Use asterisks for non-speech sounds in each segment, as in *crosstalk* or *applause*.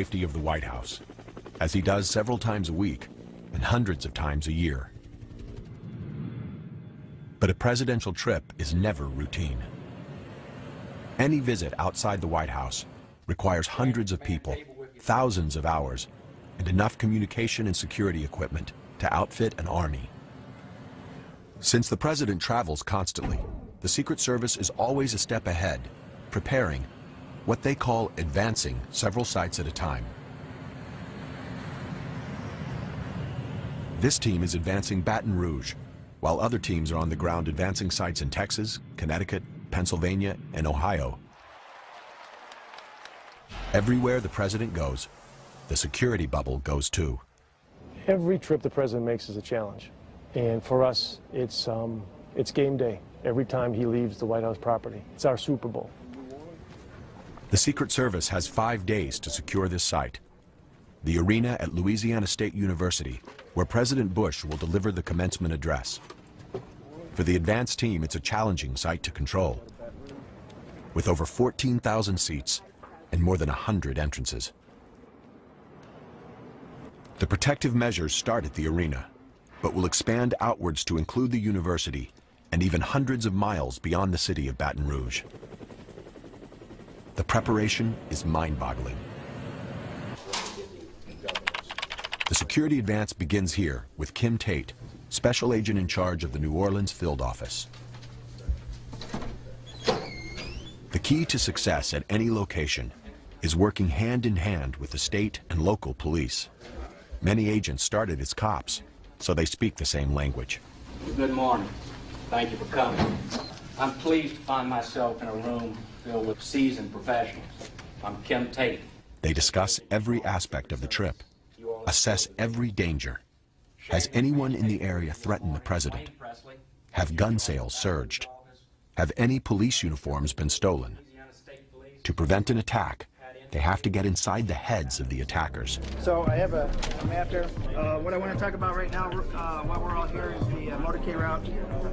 safety of the White House, as he does several times a week and hundreds of times a year. But a presidential trip is never routine. Any visit outside the White House requires hundreds of people, thousands of hours, and enough communication and security equipment to outfit an army. Since the president travels constantly, the Secret Service is always a step ahead, preparing what they call advancing several sites at a time. This team is advancing Baton Rouge, while other teams are on the ground advancing sites in Texas, Connecticut, Pennsylvania, and Ohio. Everywhere the president goes, the security bubble goes too. Every trip the president makes is a challenge. And for us, it's, um, it's game day every time he leaves the White House property. It's our Super Bowl. The Secret Service has five days to secure this site. The arena at Louisiana State University, where President Bush will deliver the commencement address. For the advance team, it's a challenging site to control. With over 14,000 seats and more than 100 entrances. The protective measures start at the arena, but will expand outwards to include the university and even hundreds of miles beyond the city of Baton Rouge. The preparation is mind-boggling. The security advance begins here with Kim Tate, special agent in charge of the New Orleans field office. The key to success at any location is working hand in hand with the state and local police. Many agents started as cops, so they speak the same language. Good morning. Thank you for coming. I'm pleased to find myself in a room filled with seasoned professionals. I'm Kim Tate. They discuss every aspect of the trip, assess every danger. Has anyone in the area threatened the president? Have gun sales surged? Have any police uniforms been stolen? To prevent an attack, they have to get inside the heads of the attackers. So I have a, a map there. Uh, what I want to talk about right now, uh, while we're all here, is the uh, motorcade route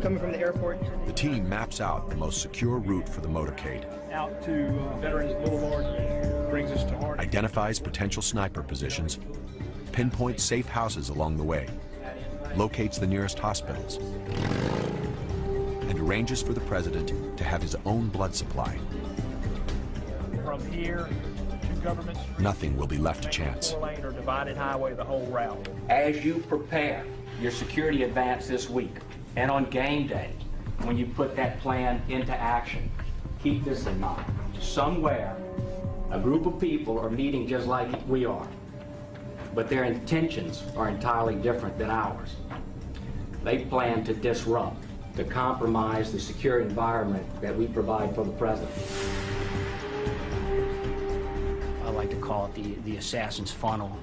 coming from the airport. The team maps out the most secure route for the motorcade. Out to uh, Veterans Boulevard brings us to Harding. Identifies potential sniper positions, pinpoints safe houses along the way, locates the nearest hospitals, and arranges for the president to have his own blood supply. From here to Government Street. Nothing will be left to chance. Four-lane or divided highway the whole route. As you prepare your security advance this week and on game day, when you put that plan into action, keep this in mind. Somewhere, a group of people are meeting just like we are, but their intentions are entirely different than ours. They plan to disrupt, to compromise the secure environment that we provide for the president. I like to call it the, the assassin's funnel.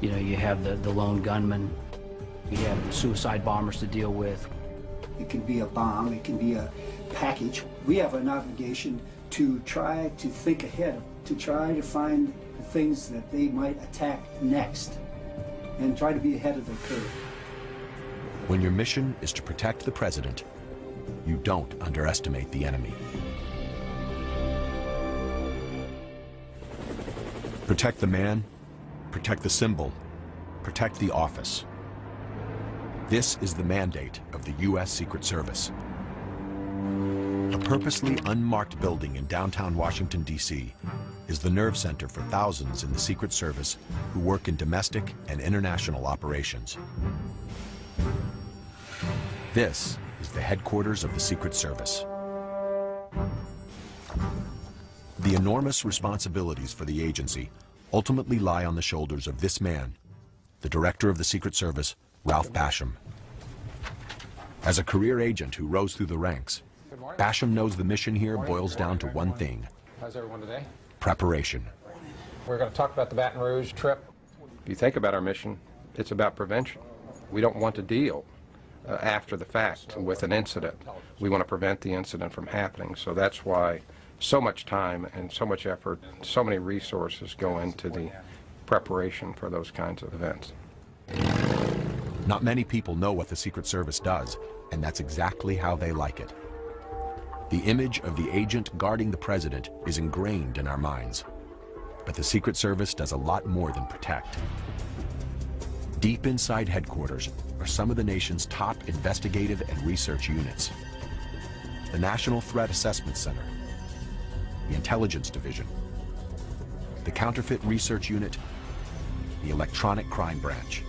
You know, you have the, the lone gunman, you have the suicide bombers to deal with. It can be a bomb, it can be a package. We have an obligation to try to think ahead, to try to find the things that they might attack next, and try to be ahead of the curve. When your mission is to protect the president, you don't underestimate the enemy. Protect the man, protect the symbol, protect the office. This is the mandate of the U.S. Secret Service. A purposely unmarked building in downtown Washington, D.C. is the nerve center for thousands in the Secret Service who work in domestic and international operations. This is the headquarters of the Secret Service. The enormous responsibilities for the agency ultimately lie on the shoulders of this man, the director of the Secret Service, Ralph Basham. As a career agent who rose through the ranks, Basham knows the mission here boils down to one thing, How's everyone today? preparation. We're going to talk about the Baton Rouge trip. If you think about our mission, it's about prevention. We don't want to deal uh, after the fact with an incident. We want to prevent the incident from happening. So that's why so much time and so much effort, so many resources go into the preparation for those kinds of events. Not many people know what the Secret Service does, and that's exactly how they like it. The image of the agent guarding the president is ingrained in our minds. But the Secret Service does a lot more than protect. Deep inside headquarters are some of the nation's top investigative and research units. The National Threat Assessment Center, the Intelligence Division, the Counterfeit Research Unit, the Electronic Crime Branch,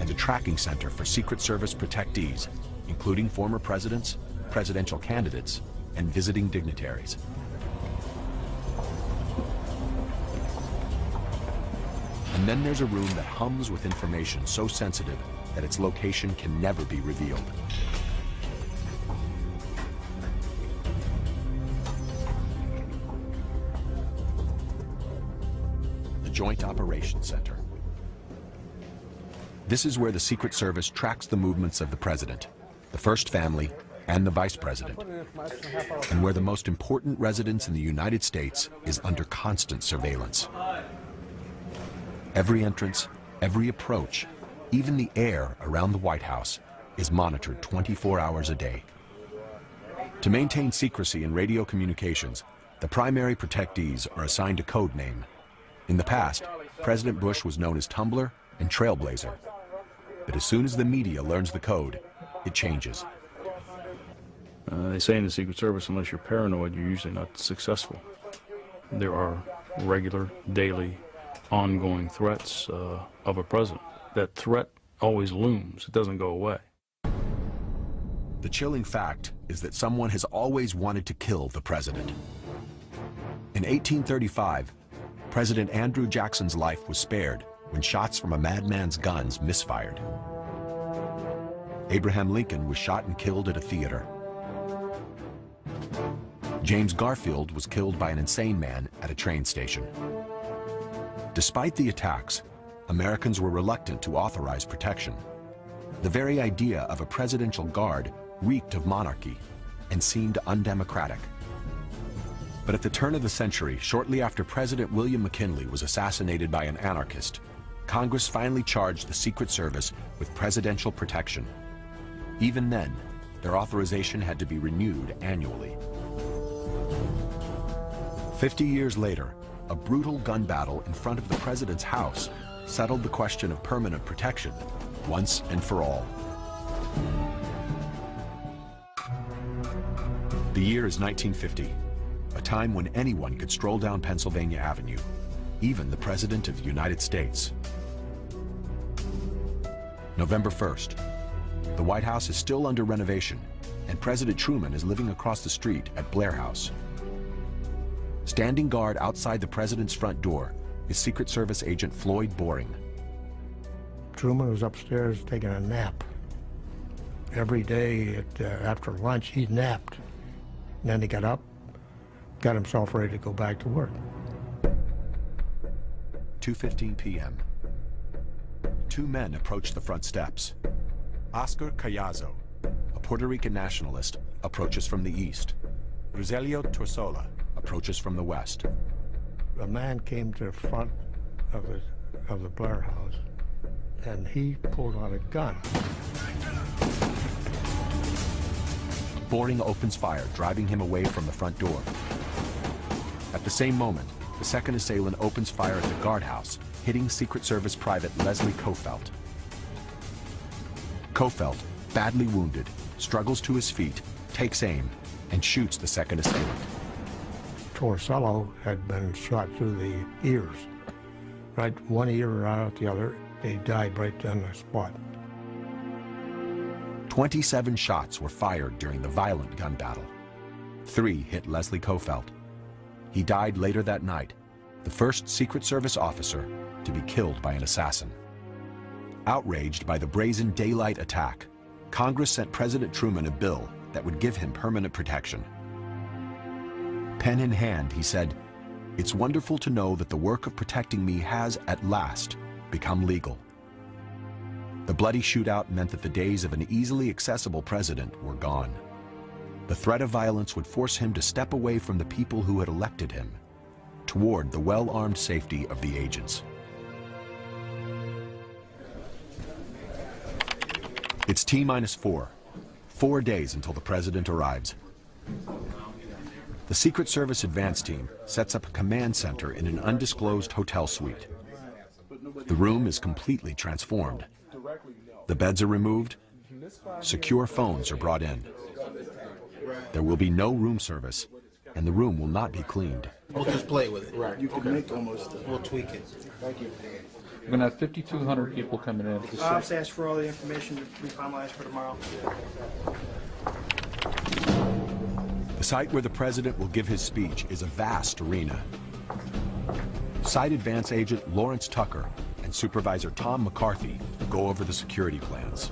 and a tracking center for Secret Service protectees, including former presidents, presidential candidates, and visiting dignitaries. And then there's a room that hums with information so sensitive that its location can never be revealed. Joint Operations Center. This is where the Secret Service tracks the movements of the president, the first family, and the vice president, and where the most important residence in the United States is under constant surveillance. Every entrance, every approach, even the air around the White House is monitored 24 hours a day. To maintain secrecy in radio communications, the primary protectees are assigned a code name. In the past, President Bush was known as Tumbler and Trailblazer. But as soon as the media learns the code, it changes. Uh, they say in the Secret Service, unless you're paranoid, you're usually not successful. There are regular, daily, ongoing threats uh, of a president. That threat always looms. It doesn't go away. The chilling fact is that someone has always wanted to kill the president. In 1835, President Andrew Jackson's life was spared when shots from a madman's guns misfired. Abraham Lincoln was shot and killed at a theater. James Garfield was killed by an insane man at a train station. Despite the attacks, Americans were reluctant to authorize protection. The very idea of a presidential guard reeked of monarchy and seemed undemocratic. But at the turn of the century, shortly after President William McKinley was assassinated by an anarchist, Congress finally charged the Secret Service with presidential protection. Even then, their authorization had to be renewed annually. Fifty years later, a brutal gun battle in front of the president's house settled the question of permanent protection once and for all. The year is 1950, a time when anyone could stroll down Pennsylvania Avenue, even the President of the United States. November 1st, the White House is still under renovation, and President Truman is living across the street at Blair House. Standing guard outside the president's front door is Secret Service agent Floyd Boring. Truman was upstairs taking a nap. Every day at, uh, after lunch, he napped. And then he got up, got himself ready to go back to work. 2.15 p.m. Two men approach the front steps. Oscar Collazo, a Puerto Rican nationalist, approaches from the east. Rogelio Torresola approaches from the west. A man came to the front of the, of the Blair House, and he pulled out a gun. Boring opens fire, driving him away from the front door. At the same moment, the second assailant opens fire at the guardhouse, hitting Secret Service Private Leslie Coffelt. Coffelt, badly wounded, struggles to his feet, takes aim, and shoots the second assailant. Torresola had been shot through the ears, right one ear right out the other. He died right on the spot. 27 shots were fired during the violent gun battle. Three hit Leslie Coffelt. He died later that night, the first Secret Service officer to be killed by an assassin. Outraged by the brazen daylight attack, Congress sent President Truman a bill that would give him permanent protection. Pen in hand, he said, It's wonderful to know that the work of protecting me has, at last, become legal. The bloody shootout meant that the days of an easily accessible president were gone. The threat of violence would force him to step away from the people who had elected him, toward the well-armed safety of the agents. It's T minus four. Four days until the president arrives. The Secret Service advance team sets up a command center in an undisclosed hotel suite. The room is completely transformed. The beds are removed. Secure phones are brought in. There will be no room service, and the room will not be cleaned. We'll just play with it. Right. You can make almost, we'll tweak it. Thank you. We're going to have 5,200 people coming in. I'll just ask for all the information to be finalized for tomorrow. The site where the president will give his speech is a vast arena. Site advance agent Lawrence Tucker and supervisor Tom McCarthy go over the security plans.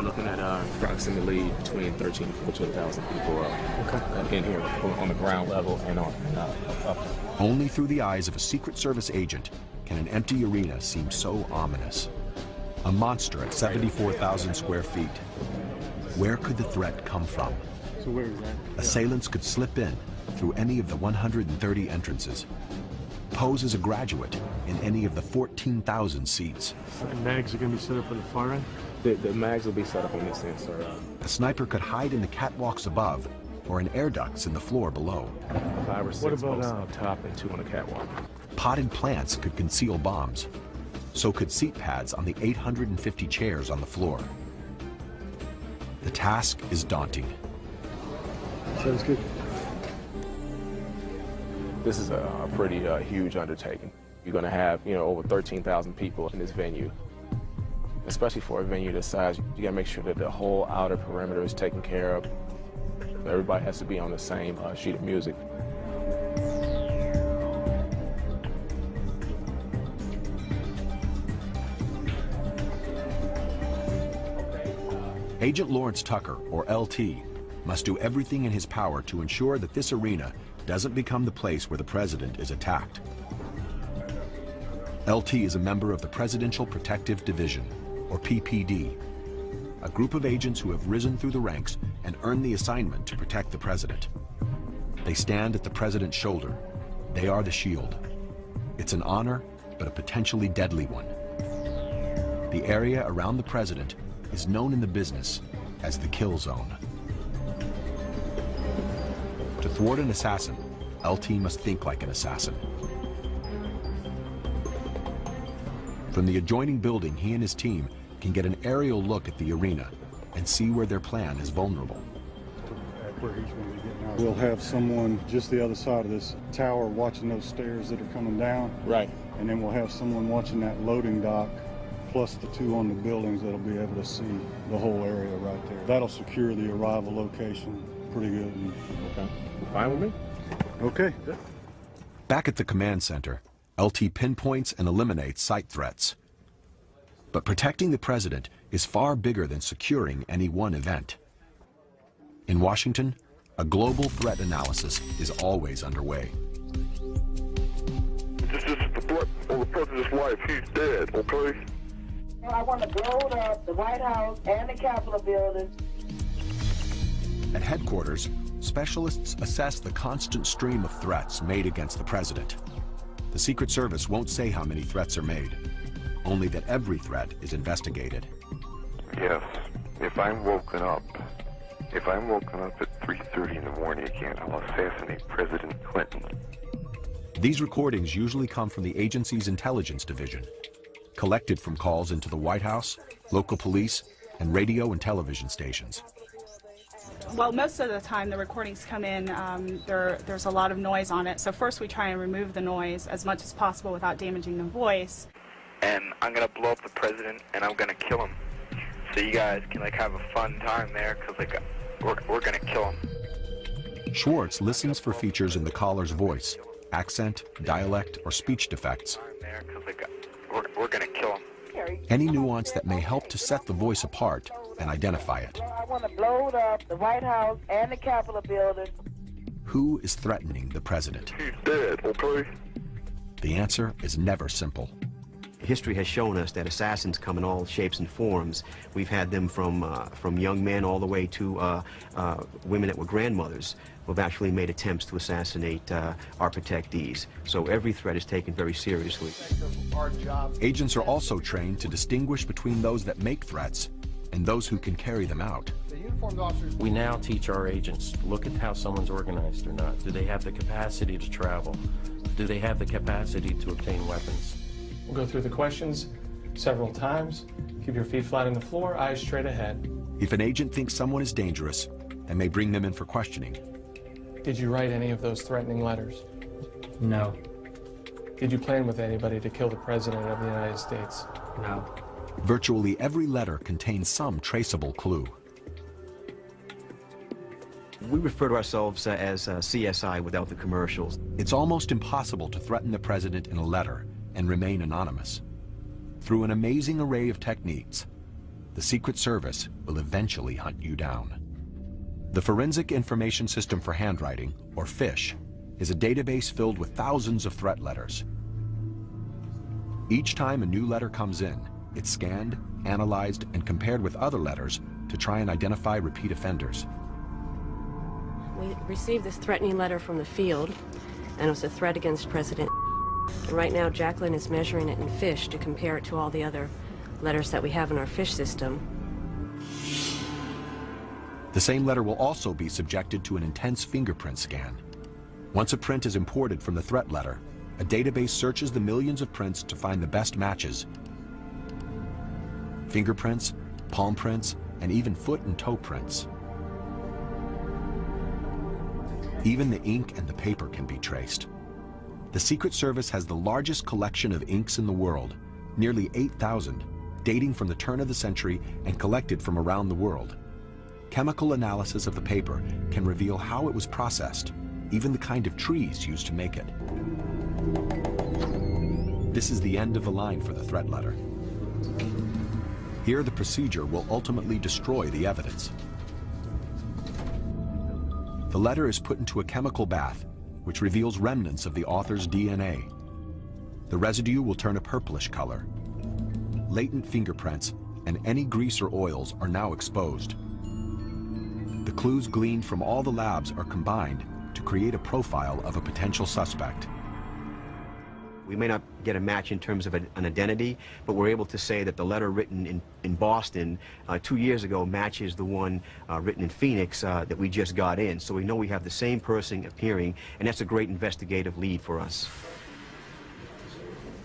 We're looking at uh, approximately between 13 and 14,000 people uh, in here on the ground level and on uh, up. Only through the eyes of a Secret Service agent can an empty arena seem so ominous. A monster at 74,000 square feet. Where could the threat come from? So where is that? Assailants could slip in through any of the 130 entrances, pose as a graduate in any of the 14,000 seats. And mags are going to be set up on the far end? The, the mags will be set up on this end, sir. A sniper could hide in the catwalks above or in air ducts in the floor below. Five or six What about, posts uh, on top and two on the catwalk. Potted plants could conceal bombs. So could seat pads on the 850 chairs on the floor. The task is daunting. Sounds good. This is a, a pretty uh, huge undertaking. You're going to have, you know, over 13,000 people in this venue. Especially for a venue this size, you got to make sure that the whole outer perimeter is taken care of. Everybody has to be on the same uh, sheet of music. Agent Lawrence Tucker, or LT, must do everything in his power to ensure that this arena doesn't become the place where the president is attacked. LT is a member of the Presidential Protective Division, or PPD, a group of agents who have risen through the ranks and earned the assignment to protect the president. They stand at the president's shoulder. They are the shield. It's an honor, but a potentially deadly one. The area around the president is known in the business as the kill zone. To thwart an assassin, LT must think like an assassin. From the adjoining building, he and his team can get an aerial look at the arena and see where their plan is vulnerable. where he's going to be getting out. We'll have someone just the other side of this tower watching those stairs that are coming down. Right. And then we'll have someone watching that loading dock, plus the two on the buildings that'll be able to see the whole area right there. That'll secure the arrival location pretty good. Okay. Fine with me. Okay. Good. Back at the command center, LT pinpoints and eliminates site threats. But protecting the president is far bigger than securing any one event. In Washington, a global threat analysis is always underway. This is the threat on the president's life. He's dead, okay? I want to blow up the White House and the Capitol building. At headquarters, specialists assess the constant stream of threats made against the president. The Secret Service won't say how many threats are made, only that every threat is investigated. Yes. If I'm woken up, if I'm woken up at 3.30 in the morning again, I'll assassinate President Clinton. These recordings usually come from the agency's intelligence division, collected from calls into the White House, local police, and radio and television stations. Well, most of the time the recordings come in, um, there, there's a lot of noise on it. So first we try and remove the noise as much as possible without damaging the voice. And I'm gonna blow up the president and I'm gonna kill him. So you guys can like have a fun time there, cause like we're we're gonna kill him. Schwartz listens for features in the caller's voice, accent, dialect, or speech defects, There, like we're we're gonna kill him. any nuance that may help to set the voice apart and identify it. I want to blow up the White House and the Capitol building. Who is threatening the president? He's dead, okay? The answer is never simple. History has shown us that assassins come in all shapes and forms. We've had them from, uh, from young men all the way to uh, uh, women that were grandmothers who have actually made attempts to assassinate uh, our protectees. So every threat is taken very seriously. Agents are also trained to distinguish between those that make threats and those who can carry them out. We now teach our agents, to look at how someone's organized or not. Do they have the capacity to travel? Do they have the capacity to obtain weapons? We'll go through the questions several times. Keep your feet flat on the floor, eyes straight ahead. If an agent thinks someone is dangerous, they may bring them in for questioning. Did you write any of those threatening letters? No. Did you plan with anybody to kill the President of the United States? No. Virtually every letter contains some traceable clue. We refer to ourselves uh, as uh, CSI without the commercials. It's almost impossible to threaten the president in a letter and remain anonymous. Through an amazing array of techniques, the Secret Service will eventually hunt you down. The Forensic Information System for Handwriting, or FISH, is a database filled with thousands of threat letters. Each time a new letter comes in, it's scanned, analyzed, and compared with other letters to try and identify repeat offenders. We received this threatening letter from the field, and it was a threat against President. And right now, Jacqueline is measuring it in fish to compare it to all the other letters that we have in our fish system. The same letter will also be subjected to an intense fingerprint scan. Once a print is imported from the threat letter, a database searches the millions of prints to find the best matches. Fingerprints, palm prints, and even foot and toe prints. Even the ink and the paper can be traced. The Secret Service has the largest collection of inks in the world, nearly 8,000, dating from the turn of the century and collected from around the world. Chemical analysis of the paper can reveal how it was processed, even the kind of trees used to make it. This is the end of the line for the threat letter. Here the procedure will ultimately destroy the evidence. The letter is put into a chemical bath, which reveals remnants of the author's DNA. The residue will turn a purplish color. Latent fingerprints and any grease or oils are now exposed. The clues gleaned from all the labs are combined to create a profile of a potential suspect. We may not get a match in terms of an, identity, but we're able to say that the letter written in, in Boston uh, two years ago matches the one uh, written in Phoenix uh, that we just got in. So we know we have the same person appearing, and that's a great investigative lead for us.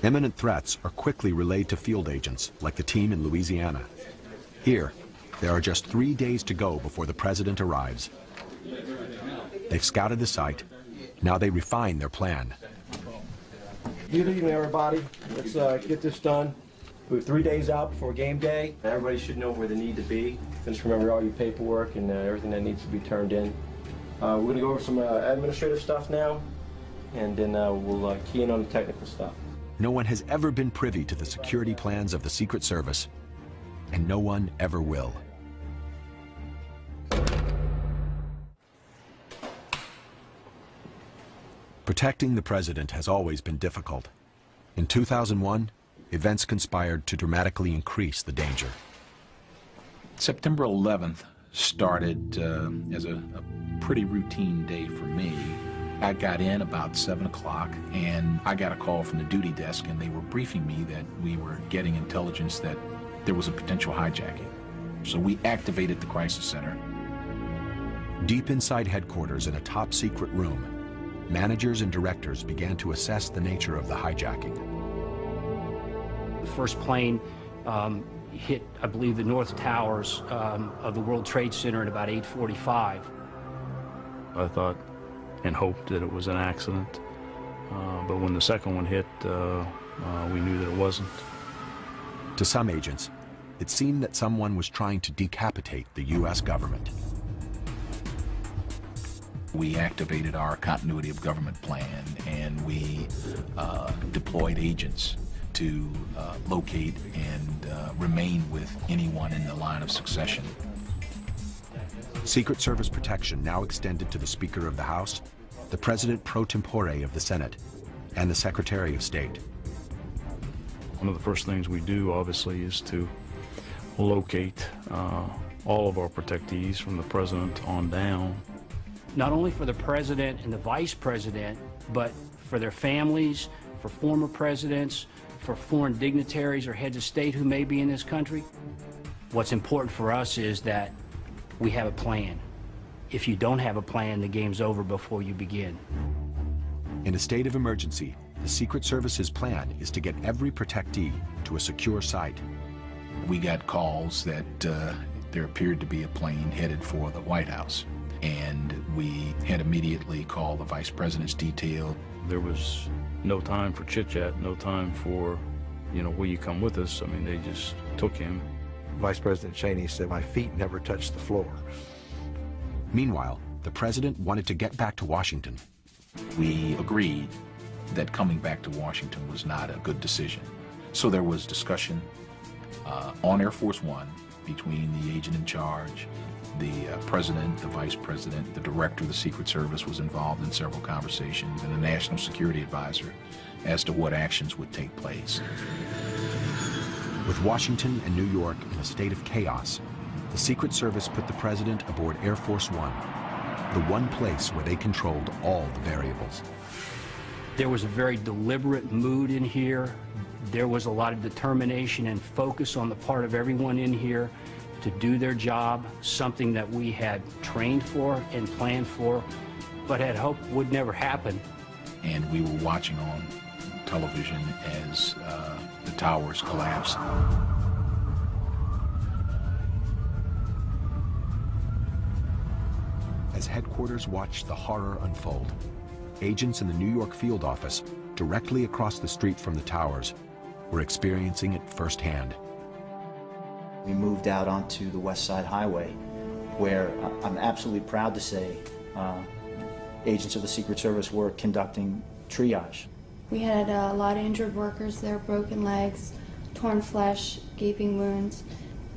Imminent threats are quickly relayed to field agents, like the team in Louisiana. Here, there are just three days to go before the president arrives. They've scouted the site. Now they refine their plan. Good evening, everybody. Let's uh, get this done. We're three days out before game day. Everybody should know where they need to be. Just remember all your paperwork and uh, everything that needs to be turned in. Uh, we're going to go over some uh, administrative stuff now, and then uh, we'll uh, key in on the technical stuff. No one has ever been privy to the security plans of the Secret Service, and no one ever will. Protecting the president has always been difficult. In 2001, events conspired to dramatically increase the danger. September 11th started uh, as a, a pretty routine day for me. I got in about 7 o'clock and I got a call from the duty desk and they were briefing me that we were getting intelligence that there was a potential hijacking. So we activated the crisis center. Deep inside headquarters in a top secret room, managers and directors began to assess the nature of the hijacking. The first plane um, hit, I believe, the north towers um, of the World Trade Center at about 8:45. I thought and hoped that it was an accident, uh, but when the second one hit, uh, uh, we knew that it wasn't. To some agents, it seemed that someone was trying to decapitate the U.S. government. We activated our continuity of government plan and we uh, deployed agents to uh, locate and uh, remain with anyone in the line of succession. Secret Service protection now extended to the Speaker of the House, the President pro tempore of the Senate, and the Secretary of State. One of the first things we do, obviously, is to locate uh, all of our protectees from the President on down not only for the president and the vice president, but for their families, for former presidents, for foreign dignitaries or heads of state who may be in this country. What's important for us is that we have a plan. If you don't have a plan, the game's over before you begin. In a state of emergency, the Secret Service's plan is to get every protectee to a secure site. We got calls that uh, there appeared to be a plane headed for the White House. And we had immediately called the vice president's detail. There was no time for chit chat, no time for, you know, will you come with us? I mean, they just took him. Vice President Cheney said, My feet never touched the floor. Meanwhile, the president wanted to get back to Washington. We agreed that coming back to Washington was not a good decision. So there was discussion uh, on Air Force One between the agent in charge, the uh, president, the vice president, the director of the Secret Service was involved in several conversations, and the national security advisor as to what actions would take place. With Washington and New York in a state of chaos, the Secret Service put the president aboard Air Force One, the one place where they controlled all the variables. There was a very deliberate mood in here. There was a lot of determination and focus on the part of everyone in here to do their job, something that we had trained for and planned for, but had hoped would never happen. And we were watching on television as uh, the towers collapsed. As headquarters watched the horror unfold, agents in the New York field office, directly across the street from the towers, were experiencing it firsthand. We moved out onto the West Side Highway, where I'm absolutely proud to say uh, agents of the Secret Service were conducting triage. We had a lot of injured workers there, broken legs, torn flesh, gaping wounds,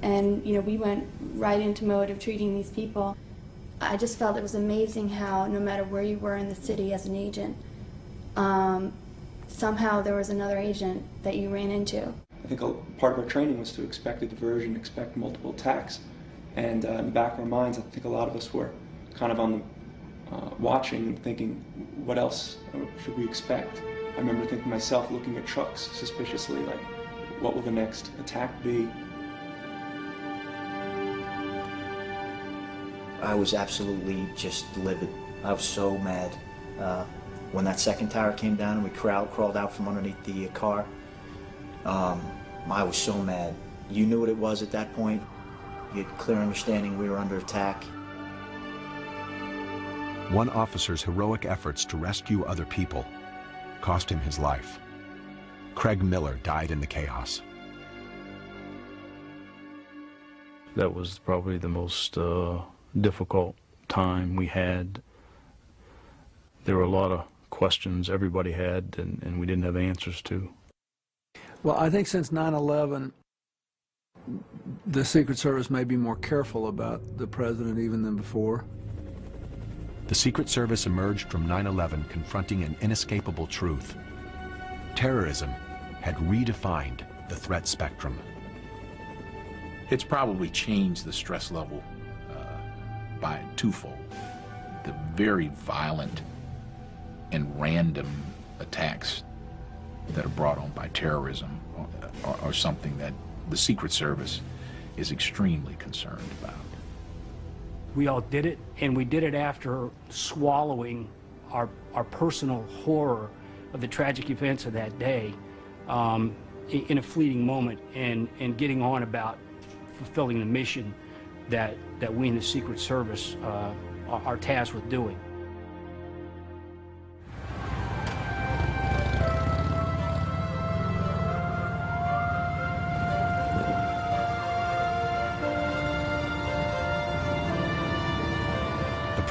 and you know we went right into mode of treating these people. I just felt it was amazing how no matter where you were in the city as an agent, um, somehow there was another agent that you ran into. I think a part of our training was to expect a diversion, expect multiple attacks, and uh, in the back of our minds, I think a lot of us were kind of on the uh, watching and thinking, what else should we expect? I remember thinking myself, looking at trucks suspiciously, like, what will the next attack be? I was absolutely just livid. I was so mad. Uh, when that second tower came down and we crawled out from underneath the car, um, I was so mad. You knew what it was at that point. You had clear understanding we were under attack. One officer's heroic efforts to rescue other people cost him his life. Craig Miller died in the chaos. That was probably the most uh, difficult time we had. There were a lot of questions everybody had and, and we didn't have answers to. Well, I think since 9-11, the Secret Service may be more careful about the president even than before. The Secret Service emerged from 9-11 confronting an inescapable truth. Terrorism had redefined the threat spectrum. It's probably changed the stress level uh, by twofold. The very violent and random attacks that are brought on by terrorism are, are, something that the Secret Service is extremely concerned about. We all did it, and we did it after swallowing our, our personal horror of the tragic events of that day um, in a fleeting moment and, and getting on about fulfilling the mission that, that we in the Secret Service uh, are tasked with doing.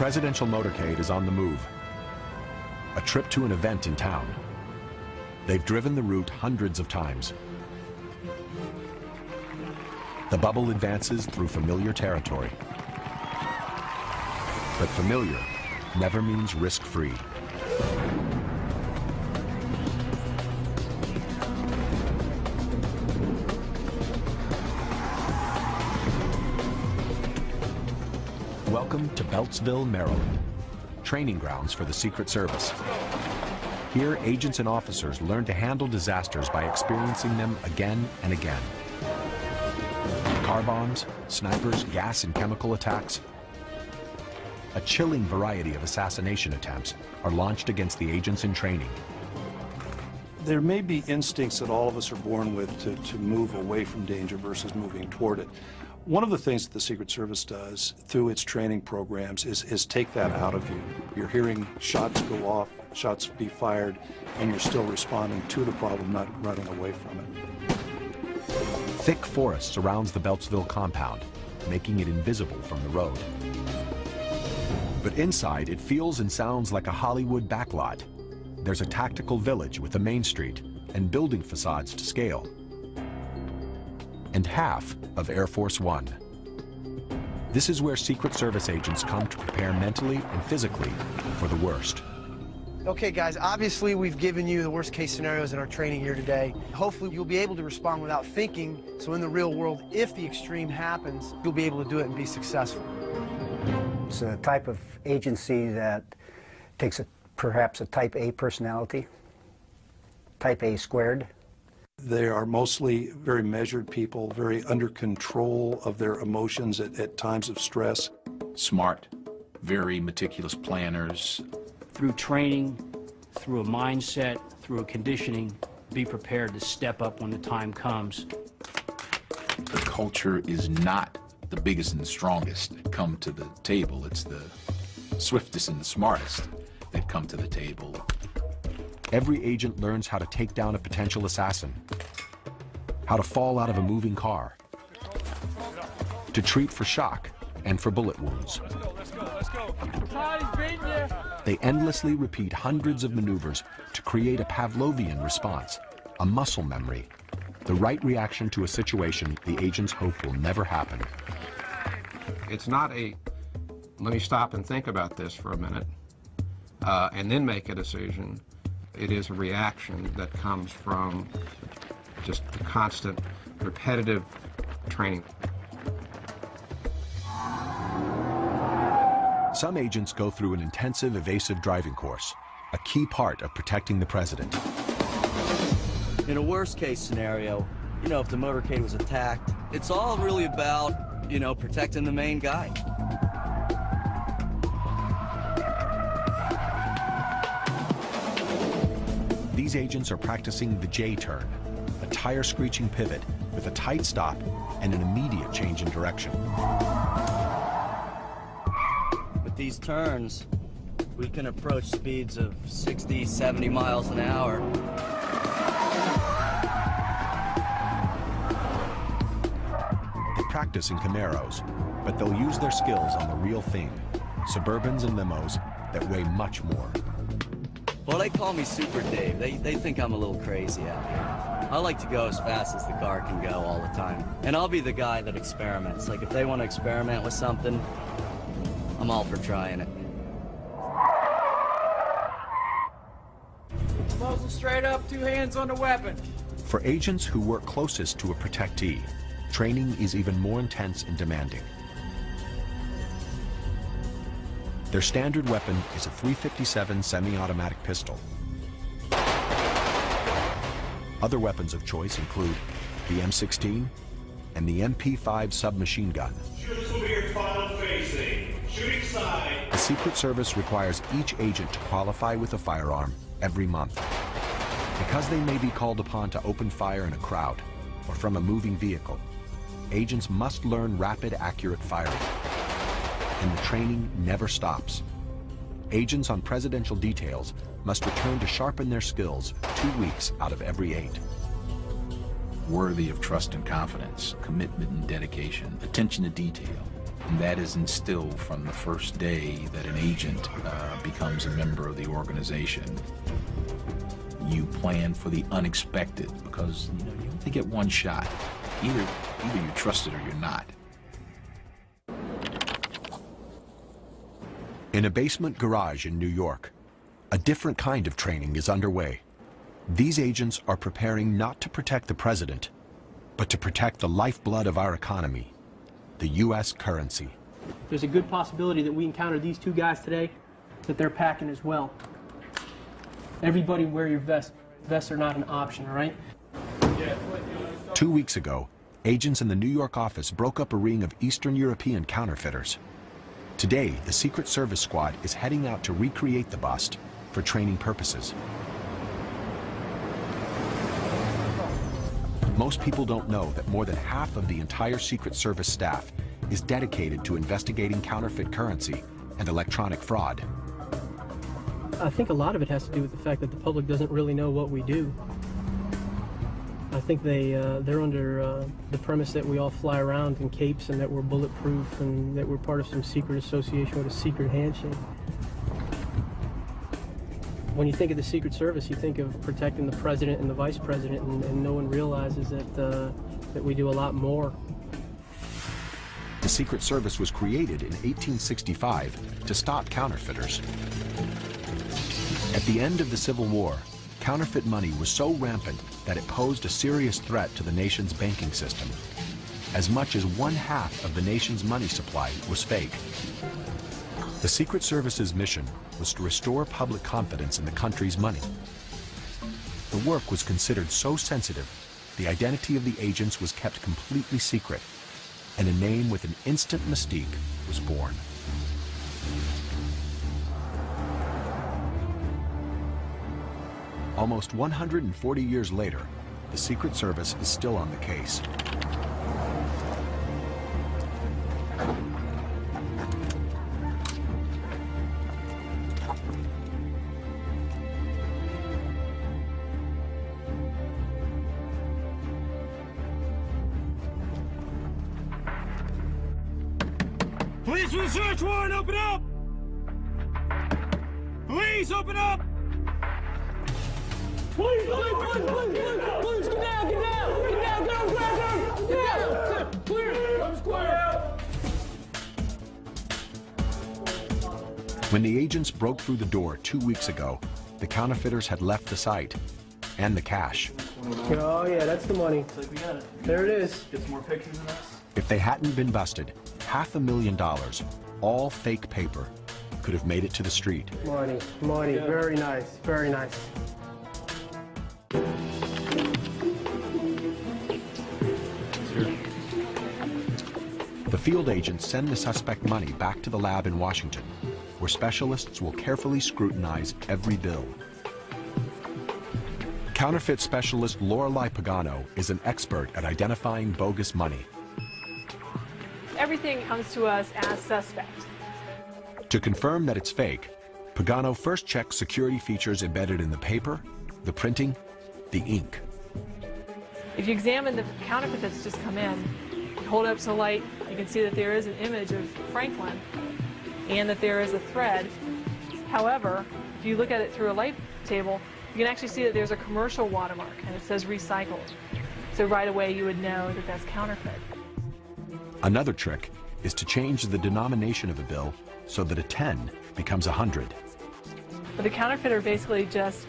Presidential motorcade is on the move. A trip to an event in town. They've driven the route hundreds of times. The bubble advances through familiar territory. But familiar never means risk-free. Beltsville, Maryland, training grounds for the Secret Service. Here, agents and officers learn to handle disasters by experiencing them again and again. car bombs, snipers, gas and chemical attacks. A chilling variety of assassination attempts are launched against the agents in training. There may be instincts that all of us are born with to, to move away from danger versus moving toward it. One of the things that the Secret Service does through its training programs is, is take that out of you. You're hearing shots go off, shots be fired, and you're still responding to the problem, not running away from it. Thick forest surrounds the Beltsville compound, making it invisible from the road. But inside, it feels and sounds like a Hollywood backlot. There's a tactical village with a main street and building facades to scale. And half of Air Force One. This is where Secret Service agents come to prepare mentally and physically for the worst. Okay, guys, obviously we've given you the worst case scenarios in our training here today. Hopefully you'll be able to respond without thinking, so in the real world, if the extreme happens, you'll be able to do it and be successful. It's a type of agency that takes a, perhaps a type A personality, type A squared. They are mostly very measured people, very under control of their emotions at, at times of stress. Smart, very meticulous planners. Through training, through a mindset, through a conditioning, be prepared to step up when the time comes. The culture is not the biggest and strongest that come to the table. It's the swiftest and the smartest that come to the table. Every agent learns how to take down a potential assassin, how to fall out of a moving car, to treat for shock and for bullet wounds. They endlessly repeat hundreds of maneuvers to create a Pavlovian response, a muscle memory, the right reaction to a situation the agents hope will never happen. It's not a, let me stop and think about this for a minute, uh, and then make a decision. It is a reaction that comes from just the constant, repetitive training. Some agents go through an intensive evasive driving course, a key part of protecting the president. In a worst case scenario, you know, if the motorcade was attacked, it's all really about, you know, protecting the main guy. These agents are practicing the J-turn, a tire screeching pivot with a tight stop and an immediate change in direction. With these turns, we can approach speeds of 60, 70 miles an hour. They practice in Camaros, but they'll use their skills on the real thing, Suburbans and limos that weigh much more. Well, they call me Super Dave. They, they think I'm a little crazy out here. I like to go as fast as the car can go all the time. And I'll be the guy that experiments. Like, if they want to experiment with something, I'm all for trying it. Muzzle straight up, two hands on the weapon. For agents who work closest to a protectee, training is even more intense and demanding. Their standard weapon is a 357 semi-automatic pistol. Other weapons of choice include the M16 and the MP5 submachine gun. Shoots will be your final facing. Shooting side. The Secret Service requires each agent to qualify with a firearm every month. Because they may be called upon to open fire in a crowd or from a moving vehicle, agents must learn rapid, accurate firing. And the training never stops. Agents on presidential details must return to sharpen their skills two weeks out of every eight. Worthy of trust and confidence, commitment and dedication, attention to detail. And that is instilled from the first day that an agent uh, becomes a member of the organization. You plan for the unexpected because you know you only get one shot. Either either you're trusted or you're not. In a basement garage in New York, a different kind of training is underway. These agents are preparing not to protect the president, but to protect the lifeblood of our economy, the U.S. currency. There's a good possibility that we encounter these two guys today, that they're packing as well. Everybody wear your vest. Vests are not an option, all right? Two weeks ago, agents in the New York office broke up a ring of Eastern European counterfeiters. Today, the Secret Service squad is heading out to recreate the bust for training purposes. Most people don't know that more than half of the entire Secret Service staff is dedicated to investigating counterfeit currency and electronic fraud. I think a lot of it has to do with the fact that the public doesn't really know what we do. I think they uh, they're under uh, the premise that we all fly around in capes and that we're bulletproof and that we're part of some secret association with a secret handshake. When you think of the Secret Service, you think of protecting the president and the vice president, and, and no one realizes that uh, that we do a lot more. The Secret Service was created in 1865 to stop counterfeiters. At the end of the Civil War, counterfeit money was so rampant that it posed a serious threat to the nation's banking system. As much as one half of the nation's money supply was fake. The Secret Service's mission was to restore public confidence in the country's money. The work was considered so sensitive, the identity of the agents was kept completely secret, and a name with an instant mystique was born. Almost 140 years later, the Secret Service is still on the case. Agents through the door two weeks ago, the counterfeiters had left the site and the cash. Oh yeah, that's the money. There it is. Get some more pictures of us. If they hadn't been busted, half a million dollars, all fake paper, could have made it to the street. Money, money, very nice, very nice. The field agents send the suspect money back to the lab in Washington, where specialists will carefully scrutinize every bill. Counterfeit specialist Lorelei Pagano is an expert at identifying bogus money. Everything comes to us as suspect. To confirm that it's fake, Pagano first checks security features embedded in the paper, the printing, the ink. If you examine the counterfeit that's just come in, you hold it up to light, you can see that there is an image of Franklin and that there is a thread. However, if you look at it through a light table, you can actually see that there's a commercial watermark and it says recycled. So right away you would know that that's counterfeit. Another trick is to change the denomination of a bill so that a 10 becomes a 100. But the counterfeiter basically just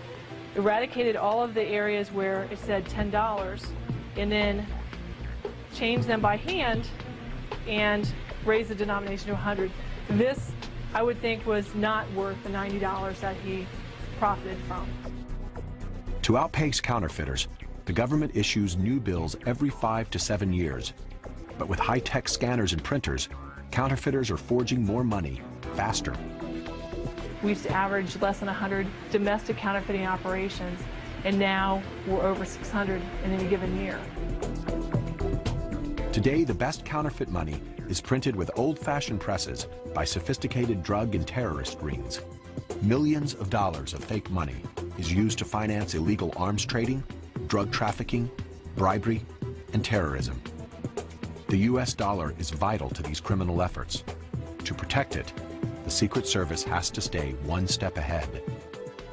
eradicated all of the areas where it said $10 and then changed them by hand and raised the denomination to 100. This, I would think, was not worth the $90 that he profited from. To outpace counterfeiters, the government issues new bills every five to seven years. But with high-tech scanners and printers, counterfeiters are forging more money faster. We used to average less than 100 domestic counterfeiting operations, and now we're over 600 in any given year. Today, the best counterfeit money is printed with old-fashioned presses by sophisticated drug and terrorist rings. Millions of dollars of fake money is used to finance illegal arms trading, drug trafficking, bribery, and terrorism. The U.S. dollar is vital to these criminal efforts. To protect it, the Secret Service has to stay one step ahead.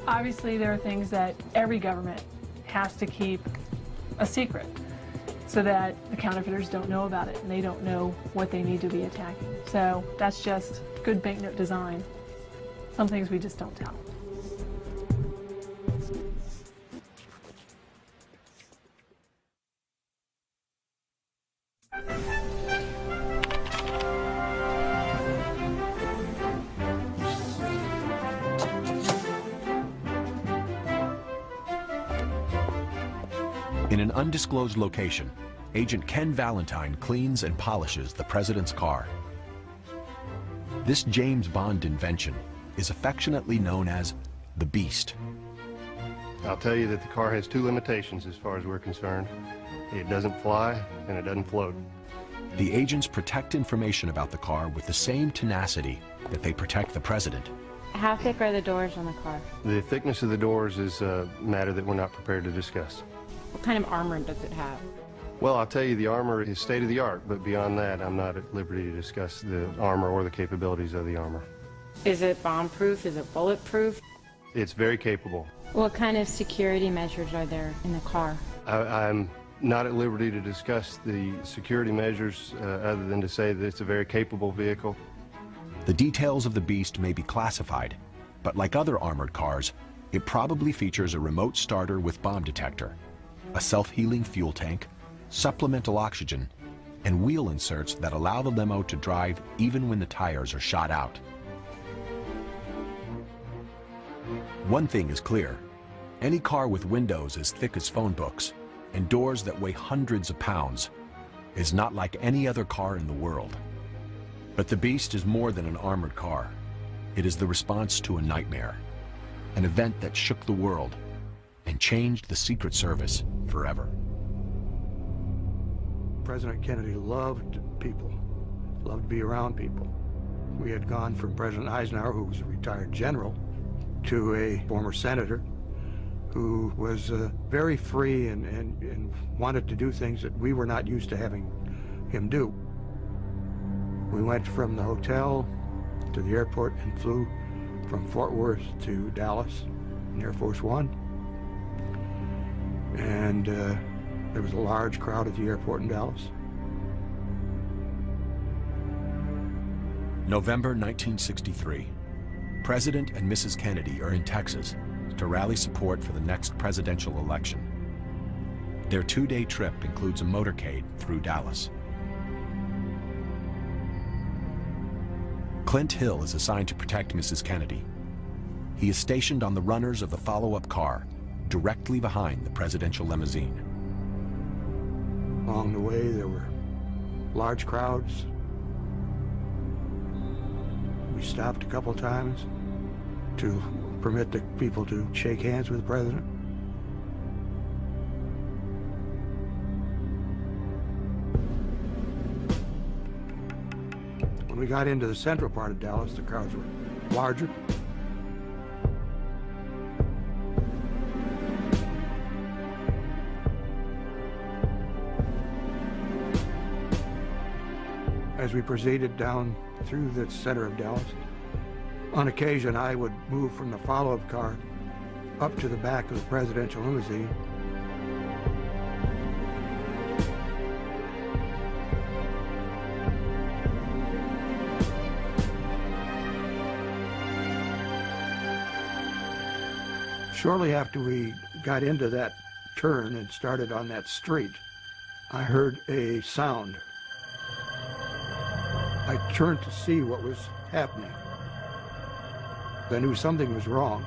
Obviously, there are things that every government has to keep a secret so that the counterfeiters don't know about it and they don't know what they need to be attacking. So that's just good banknote design. Some things we just don't tell. Undisclosed location, Agent Ken Valentine cleans and polishes the president's car. This James Bond invention is affectionately known as the Beast. I'll tell you that the car has two limitations as far as we're concerned. It doesn't fly and it doesn't float. The agents protect information about the car with the same tenacity that they protect the president. How thick are the doors on the car? The thickness of the doors is a matter that we're not prepared to discuss. What kind of armor does it have? Well, I'll tell you the armor is state of the art, but beyond that, I'm not at liberty to discuss the armor or the capabilities of the armor. Is it bomb proof? Is it bulletproof? It's very capable. What kind of security measures are there in the car? I, I'm not at liberty to discuss the security measures uh, other than to say that it's a very capable vehicle. The details of the Beast may be classified, but like other armored cars, it probably features a remote starter with bomb detector, a self-healing fuel tank, supplemental oxygen, and wheel inserts that allow the limo to drive even when the tires are shot out. One thing is clear. Any car with windows as thick as phone books and doors that weigh hundreds of pounds is not like any other car in the world. But the Beast is more than an armored car. It is the response to a nightmare, an event that shook the world and changed the Secret Service forever. President Kennedy loved people, loved to be around people. We had gone from President Eisenhower, who was a retired general, to a former senator who was uh, very free and, and, and wanted to do things that we were not used to having him do. We went from the hotel to the airport and flew from Fort Worth to Dallas in Air Force One. And uh, there was a large crowd at the airport in Dallas. November 1963. President and Mrs. Kennedy are in Texas to rally support for the next presidential election. Their two-day trip includes a motorcade through Dallas. Clint Hill is assigned to protect Mrs. Kennedy. He is stationed on the runners of the follow-up car, directly behind the presidential limousine. Along the way, there were large crowds. We stopped a couple times to permit the people to shake hands with the president. When we got into the central part of Dallas, the crowds were larger. As we proceeded down through the center of Dallas, on occasion, I would move from the follow-up car up to the back of the presidential limousine. Shortly after we got into that turn and started on that street, I heard a sound. I turned to see what was happening. I knew something was wrong.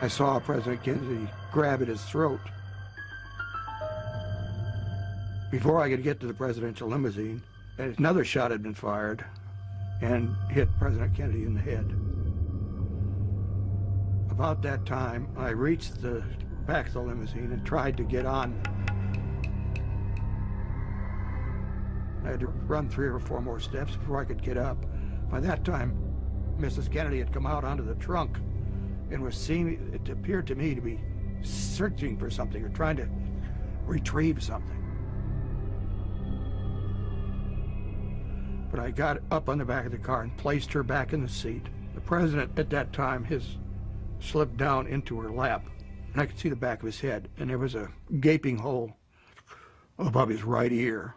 I saw President Kennedy grab at his throat. Before I could get to the presidential limousine, another shot had been fired and hit President Kennedy in the head. About that time, I reached the back of the limousine and tried to get on. I had to run three or four more steps before I could get up. By that time, Mrs. Kennedy had come out onto the trunk and was seeing, it appeared to me to be searching for something or trying to retrieve something. But I got up on the back of the car and placed her back in the seat. The president at that time, his slipped down into her lap, and I could see the back of his head, and there was a gaping hole above his right ear,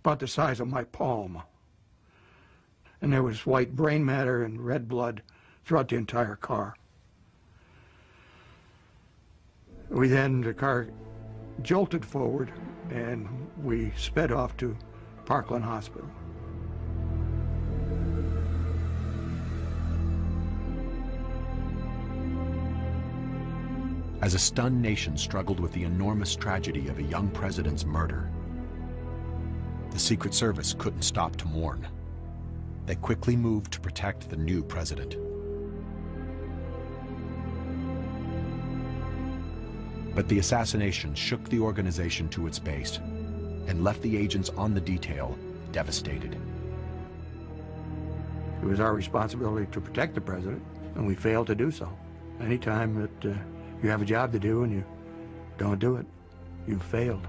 about the size of my palm and there was white brain matter and red blood throughout the entire car. We then, the car jolted forward and we sped off to Parkland Hospital. as a stunned nation struggled with the enormous tragedy of a young president's murder. The Secret Service couldn't stop to mourn. They quickly moved to protect the new president. But the assassination shook the organization to its base and left the agents on the detail devastated. It was our responsibility to protect the president, and we failed to do so. Anytime that uh, you have a job to do and you don't do it, you've failed.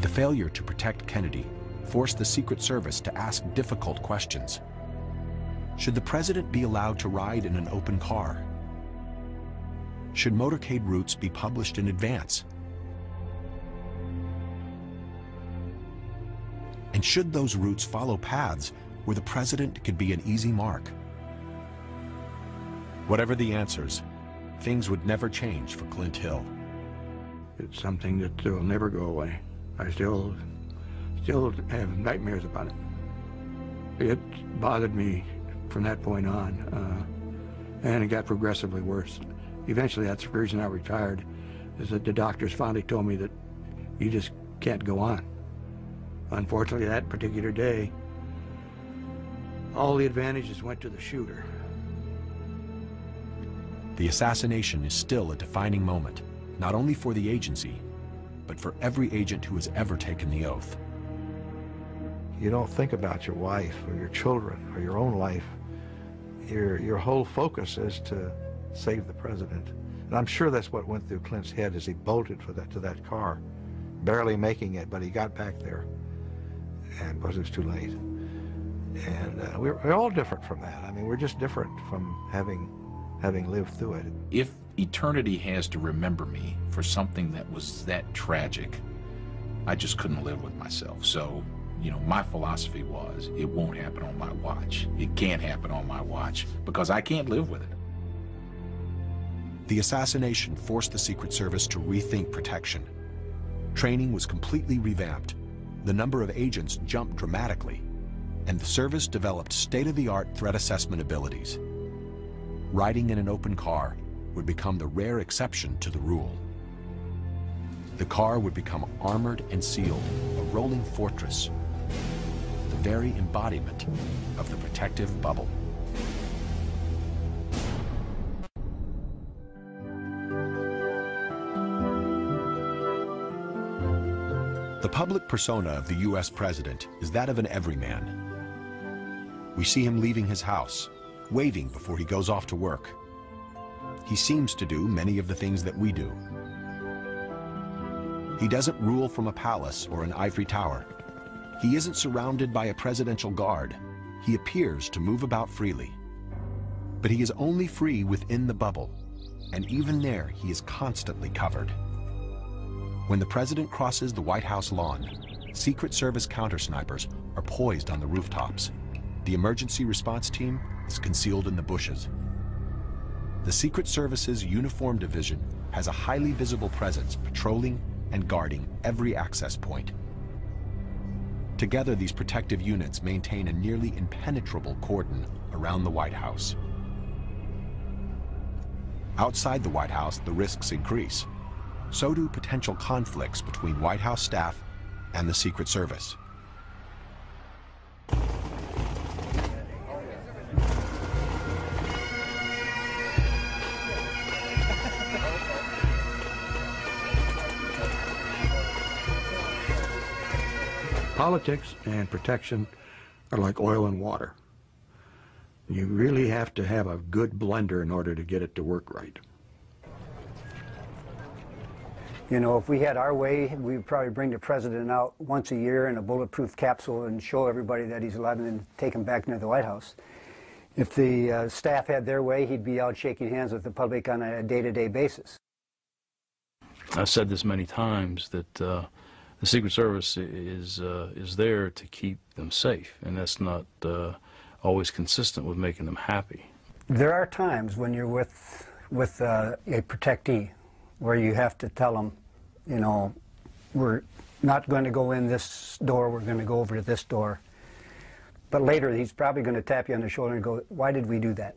The failure to protect Kennedy forced the Secret Service to ask difficult questions. Should the president be allowed to ride in an open car? Should motorcade routes be published in advance? And should those routes follow paths where the president could be an easy mark? Whatever the answers, things would never change for Clint Hill. It's something that will never go away. I still, still have nightmares about it. It bothered me from that point on, uh, and it got progressively worse. Eventually, that's the reason I retired, is that the doctors finally told me that you just can't go on. Unfortunately, that particular day, all the advantages went to the shooter. The assassination is still a defining moment, not only for the agency, but for every agent who has ever taken the oath. You don't think about your wife or your children or your own life. Your, your whole focus is to save the president. And I'm sure that's what went through Clint's head as he bolted for that, to that car, barely making it, but he got back there, and because it was too late. And uh, we're, we're all different from that. I mean, we're just different from having having lived through it. If eternity has to remember me for something that was that tragic, I just couldn't live with myself. So, you know, my philosophy was it won't happen on my watch. It can't happen on my watch because I can't live with it. The assassination forced the Secret Service to rethink protection. Training was completely revamped. The number of agents jumped dramatically, and the service developed state-of-the-art threat assessment abilities riding in an open car would become the rare exception to the rule. The car would become armored and sealed, a rolling fortress, the very embodiment of the protective bubble. The public persona of the U.S. president is that of an everyman. We see him leaving his house, waving before he goes off to work. He seems to do many of the things that we do. He doesn't rule from a palace or an ivory tower. He isn't surrounded by a presidential guard. He appears to move about freely. But he is only free within the bubble, and even there he is constantly covered. When the president crosses the White House lawn, Secret Service counter snipers are poised on the rooftops. The emergency response team is concealed in the bushes. The Secret Service's Uniform Division has a highly visible presence patrolling and guarding every access point. Together, these protective units maintain a nearly impenetrable cordon around the White House. Outside the White House, the risks increase. So do potential conflicts between White House staff and the Secret Service. Politics and protection are like oil and water. You really have to have a good blender in order to get it to work right. You know, if we had our way, we would probably bring the president out once a year in a bulletproof capsule and show everybody that he's alive and then take him back into the White House. If the uh, staff had their way, he'd be out shaking hands with the public on a day-to-day -day basis. I've said this many times that uh, the Secret Service is uh, is there to keep them safe, and that's not uh, always consistent with making them happy. There are times when you're with with uh, a protectee where you have to tell them, you know, we're not going to go in this door, we're going to go over to this door. But later, he's probably going to tap you on the shoulder and go, why did we do that?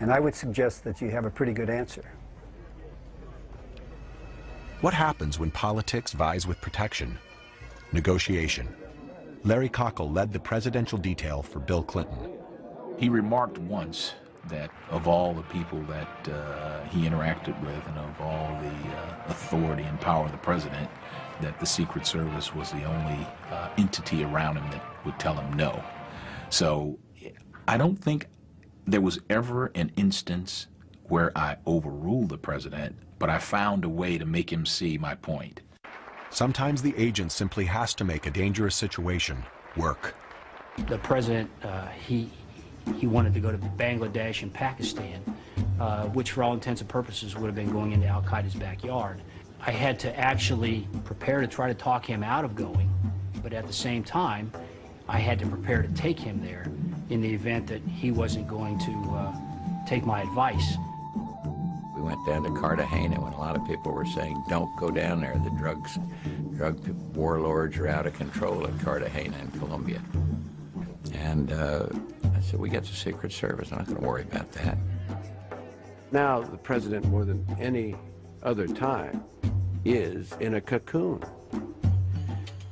And I would suggest that you have a pretty good answer. What happens when politics vies with protection? Negotiation. Larry Cockell led the presidential detail for Bill Clinton. He remarked once that of all the people that uh, he interacted with and of all the uh, authority and power of the president, that the Secret Service was the only uh, entity around him that would tell him no. So I don't think there was ever an instance where I overruled the president, but I found a way to make him see my point. Sometimes the agent simply has to make a dangerous situation work. The president, uh, he, he wanted to go to Bangladesh and Pakistan, uh, which for all intents and purposes would have been going into Al Qaeda's backyard. I had to actually prepare to try to talk him out of going, but at the same time, I had to prepare to take him there in the event that he wasn't going to uh, take my advice. We went down to Cartagena when a lot of people were saying, don't go down there. The drugs, drug warlords are out of control at Cartagena in Colombia. And uh, I said, we got the Secret Service. I'm not going to worry about that. Now, the president, more than any other time, is in a cocoon.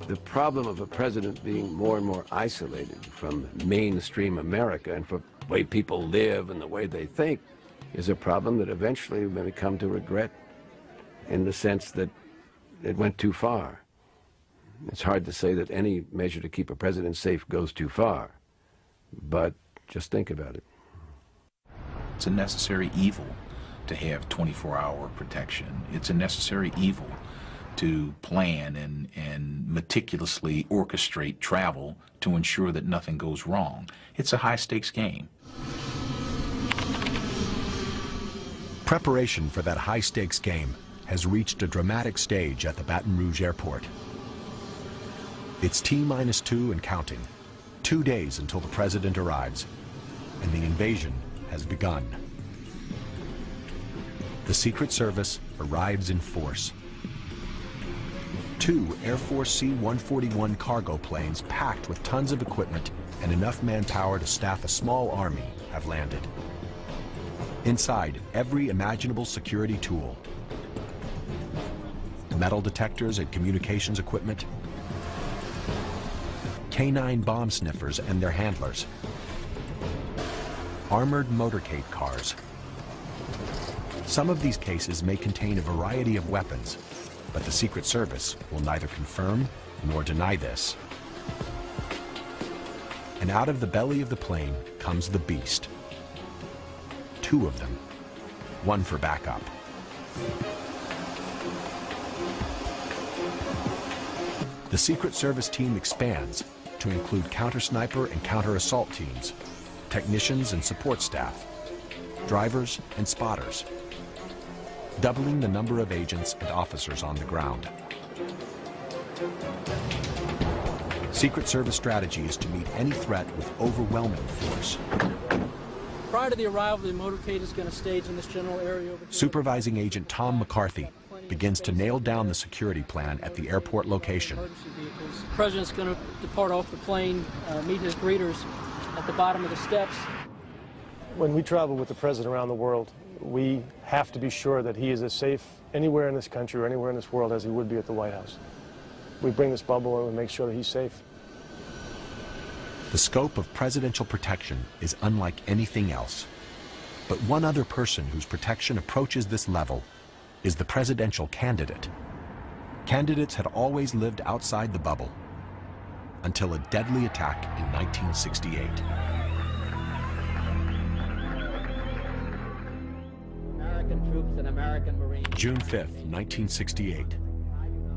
The problem of a president being more and more isolated from mainstream America and from the way people live and the way they think is a problem that eventually going to come to regret in the sense that it went too far. It's hard to say that any measure to keep a president safe goes too far, but just think about it. It's a necessary evil to have 24-hour protection. It's a necessary evil to plan and, and meticulously orchestrate travel to ensure that nothing goes wrong. It's a high-stakes game. Preparation for that high-stakes game has reached a dramatic stage at the Baton Rouge airport. It's T-minus two and counting. Two days until the president arrives, and the invasion has begun. The Secret Service arrives in force. Two Air Force C-141 cargo planes packed with tons of equipment and enough manpower to staff a small army have landed. Inside, every imaginable security tool. Metal detectors and communications equipment. K-9 bomb sniffers and their handlers. Armored motorcade cars. Some of these cases may contain a variety of weapons, but the Secret Service will neither confirm nor deny this. And out of the belly of the plane comes the beast two of them, one for backup. The Secret Service team expands to include counter-sniper and counter-assault teams, technicians and support staff, drivers and spotters, doubling the number of agents and officers on the ground. Secret Service strategy is to meet any threat with overwhelming force. Prior to the arrival, the motorcade is going to stage in this general area over here. Supervising Agent Tom McCarthy begins to nail down the security plan at the airport location. The president's going to depart off the plane, uh, meet his greeters at the bottom of the steps. When we travel with the president around the world, we have to be sure that he is as safe anywhere in this country or anywhere in this world as he would be at the White House. We bring this bubble and we make sure that he's safe. The scope of presidential protection is unlike anything else. But one other person whose protection approaches this level is the presidential candidate. Candidates had always lived outside the bubble until a deadly attack in 1968. American troops and American Marines. June 5th, 1968.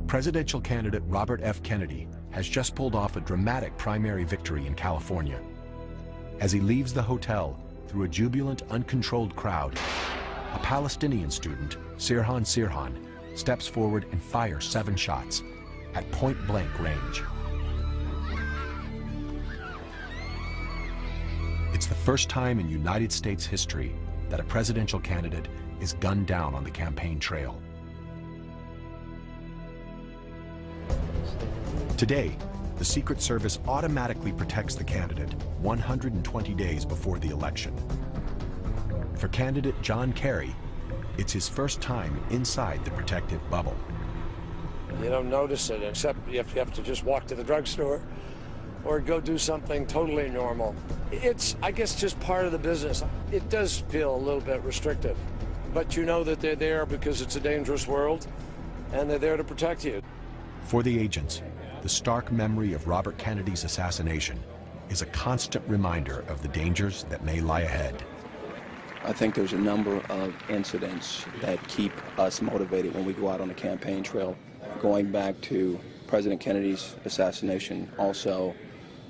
Presidential candidate Robert F. Kennedy has just pulled off a dramatic primary victory in California. As he leaves the hotel through a jubilant, uncontrolled crowd, a Palestinian student, Sirhan Sirhan, steps forward and fires seven shots at point-blank range. It's the first time in United States history that a presidential candidate is gunned down on the campaign trail. Today, the Secret Service automatically protects the candidate 120 days before the election. For candidate John Kerry, it's his first time inside the protective bubble. You don't notice it except if you have to just walk to the drugstore or go do something totally normal. It's, I guess, just part of the business. It does feel a little bit restrictive, but you know that they're there because it's a dangerous world and they're there to protect you. For the agents, the stark memory of Robert Kennedy's assassination is a constant reminder of the dangers that may lie ahead. I think there's a number of incidents that keep us motivated when we go out on the campaign trail. Going back to President Kennedy's assassination, also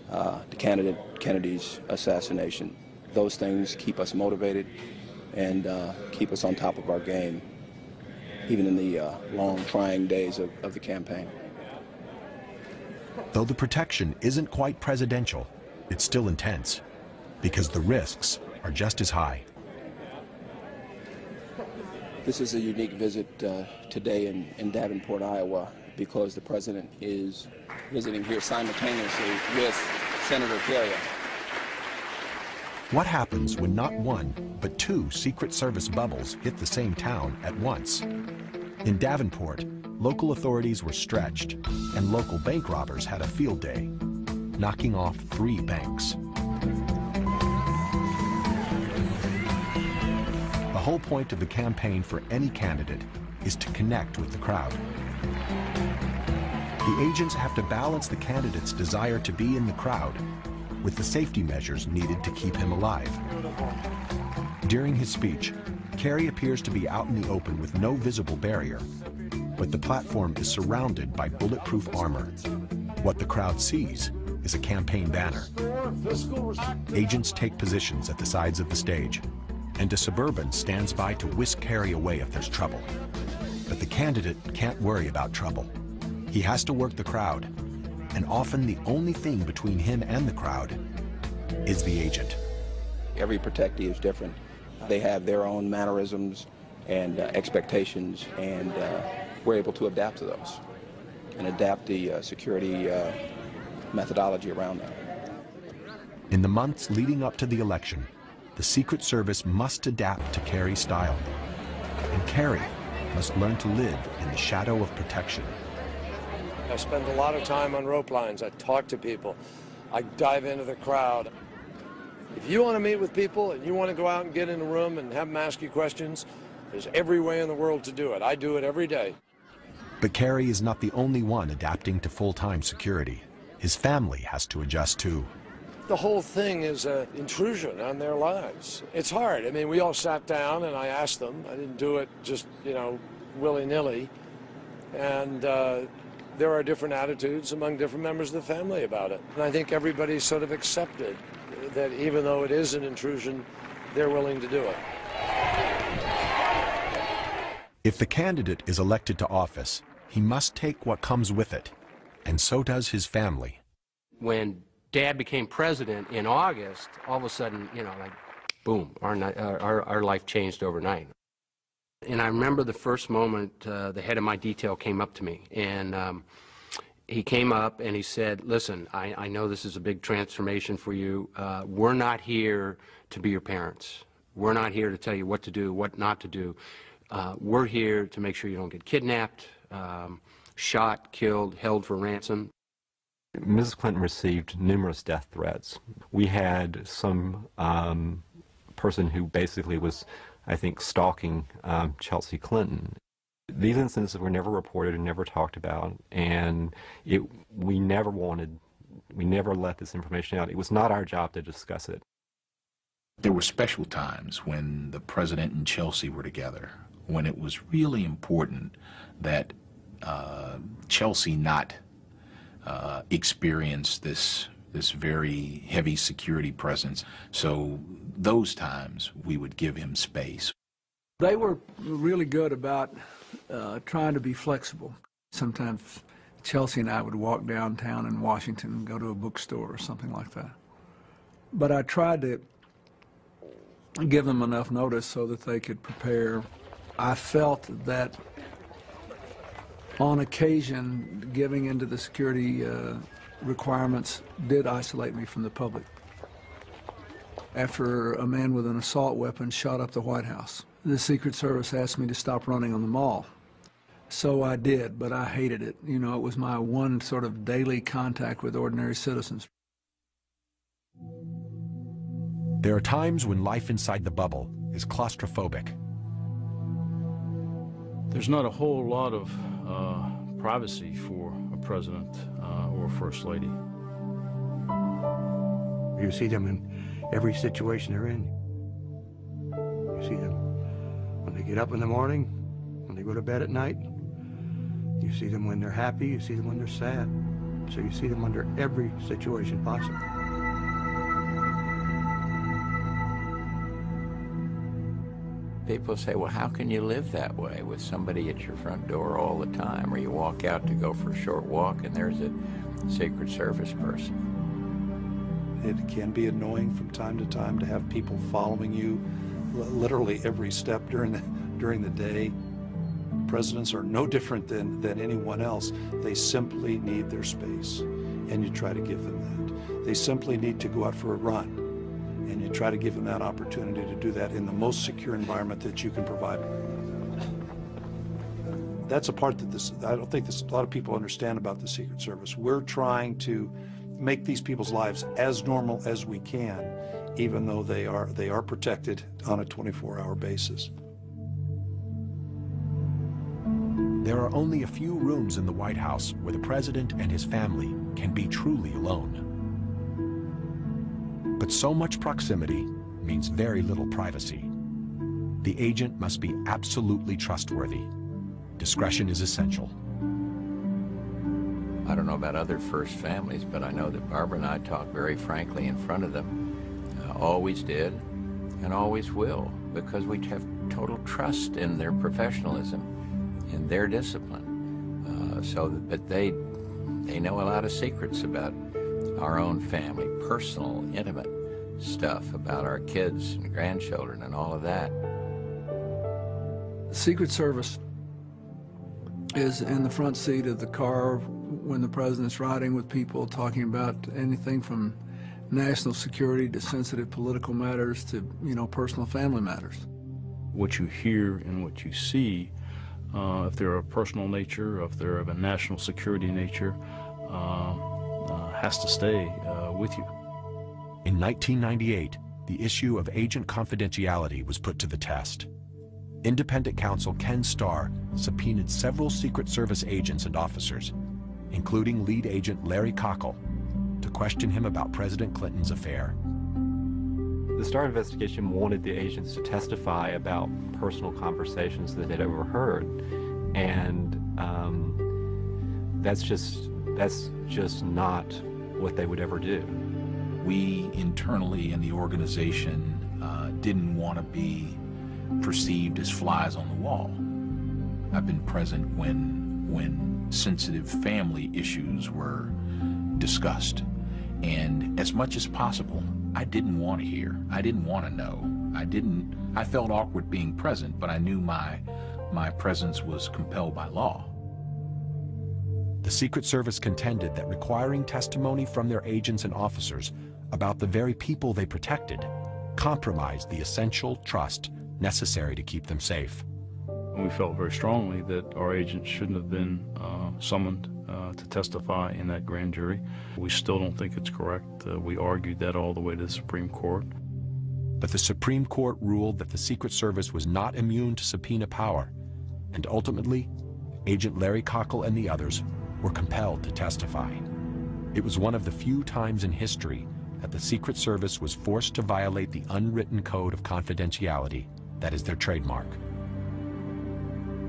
uh, the candidate Kennedy's assassination. Those things keep us motivated and uh, keep us on top of our game, even in the uh, long, trying days of, of the campaign. Though the protection isn't quite presidential, it's still intense because the risks are just as high. This is a unique visit uh, today in, in Davenport, Iowa, because the president is visiting here simultaneously with Senator Kerry. What happens when not one, but two Secret Service bubbles hit the same town at once? In Davenport, local authorities were stretched, and local bank robbers had a field day, knocking off three banks. The whole point of the campaign for any candidate is to connect with the crowd. The agents have to balance the candidate's desire to be in the crowd with the safety measures needed to keep him alive. During his speech, Kerry appears to be out in the open with no visible barrier, but the platform is surrounded by bulletproof armor. What the crowd sees is a campaign banner. Agents take positions at the sides of the stage, and a Suburban stands by to whisk Kerry away if there's trouble. But the candidate can't worry about trouble. He has to work the crowd, and often the only thing between him and the crowd is the agent. Every protectee is different. They have their own mannerisms and uh, expectations, and uh, we're able to adapt to those and adapt the uh, security uh, methodology around that. In the months leading up to the election, the Secret Service must adapt to Kerry's style. And Kerry must learn to live in the shadow of protection. I spend a lot of time on rope lines. I talk to people. I dive into the crowd. If you want to meet with people and you want to go out and get in a room and have them ask you questions, there's every way in the world to do it. I do it every day. But Kerry is not the only one adapting to full-time security. His family has to adjust too. The whole thing is an intrusion on their lives. It's hard. I mean, we all sat down and I asked them. I didn't do it just, you know, willy-nilly. And uh, there are different attitudes among different members of the family about it. And I think everybody's sort of accepted that even though it is an intrusion, they're willing to do it. If the candidate is elected to office, he must take what comes with it, and so does his family. When Dad became president in August, all of a sudden, you know, like, boom, our, our, our life changed overnight. And I remember the first moment uh, the head of my detail came up to me, and um, he came up and he said, listen, I, I, know this is a big transformation for you. Uh, we're not here to be your parents. We're not here to tell you what to do, what not to do. Uh, we're here to make sure you don't get kidnapped, um, shot, killed, held for ransom. Mrs. Clinton received numerous death threats. We had some um, person who basically was, I think, stalking um, Chelsea Clinton. These incidents were never reported and never talked about, and it, we never wanted, we never let this information out. It was not our job to discuss it. There were special times when the president and Chelsea were together, when it was really important that uh, Chelsea not uh, experience this this very heavy security presence. So those times we would give him space. They were really good about uh, trying to be flexible. Sometimes Chelsea and I would walk downtown in Washington and go to a bookstore or something like that. But I tried to give them enough notice so that they could prepare. I felt that on occasion, giving into the security uh, requirements did isolate me from the public. after a man with an assault weapon shot up the White House. The Secret Service asked me to stop running on the mall. So I did, but I hated it. You know, it was my one sort of daily contact with ordinary citizens. There are times when life inside the bubble is claustrophobic. There's not a whole lot of privacy for a president uh, or a first lady. You see them in every situation they're in. You see them when they get up in the morning, when they go to bed at night. You see them when they're happy, you see them when they're sad. So you see them under every situation possible. People say, well, how can you live that way with somebody at your front door all the time? Or you walk out to go for a short walk and there's a Secret Service person. It can be annoying from time to time to have people following you literally every step during the, during the day. Presidents are no different than, than anyone else. They simply need their space, and you try to give them that. They simply need to go out for a run, and you try to give them that opportunity to do that in the most secure environment that you can provide. That's a part that this, I don't think this, a lot of people understand about the Secret Service. We're trying to make these people's lives as normal as we can, even though they are, they are protected on a 24-hour basis. There are only a few rooms in the White House where the president and his family can be truly alone. So much proximity means very little privacy. The agent must be absolutely trustworthy. Discretion is essential. I don't know about other first families, but I know that Barbara and I talk very frankly in front of them. Uh, always did and always will because we have total trust in their professionalism in their discipline. Uh, so, that, but they they know a lot of secrets about our own family, personal, intimate stuff about our kids and grandchildren and all of that. The Secret Service is in the front seat of the car when the president's riding with people talking about anything from national security to sensitive political matters to, you know, personal family matters. What you hear and what you see uh, if they're of personal nature, if they're of a national security nature, uh, uh, has to stay uh, with you. In 1998, the issue of agent confidentiality was put to the test. Independent counsel Ken Starr subpoenaed several Secret Service agents and officers, including lead agent Larry Cockell, to question him about President Clinton's affair. The Starr investigation wanted the agents to testify about personal conversations that they'd overheard, and um, that's just that's just not what they would ever do. We internally in the organization uh, didn't want to be perceived as flies on the wall. I've been present when when sensitive family issues were discussed, and as much as possible, I didn't want to hear. I didn't want to know. I didn't, I felt awkward being present, but I knew my, my presence was compelled by law. The Secret Service contended that requiring testimony from their agents and officers about the very people they protected compromised the essential trust necessary to keep them safe. We felt very strongly that our agents shouldn't have been uh, summoned uh, to testify in that grand jury. We still don't think it's correct. Uh, we argued that all the way to the Supreme Court. But the Supreme Court ruled that the Secret Service was not immune to subpoena power, and ultimately, Agent Larry Cockell and the others were compelled to testify. It was one of the few times in history that the Secret Service was forced to violate the unwritten code of confidentiality that is their trademark.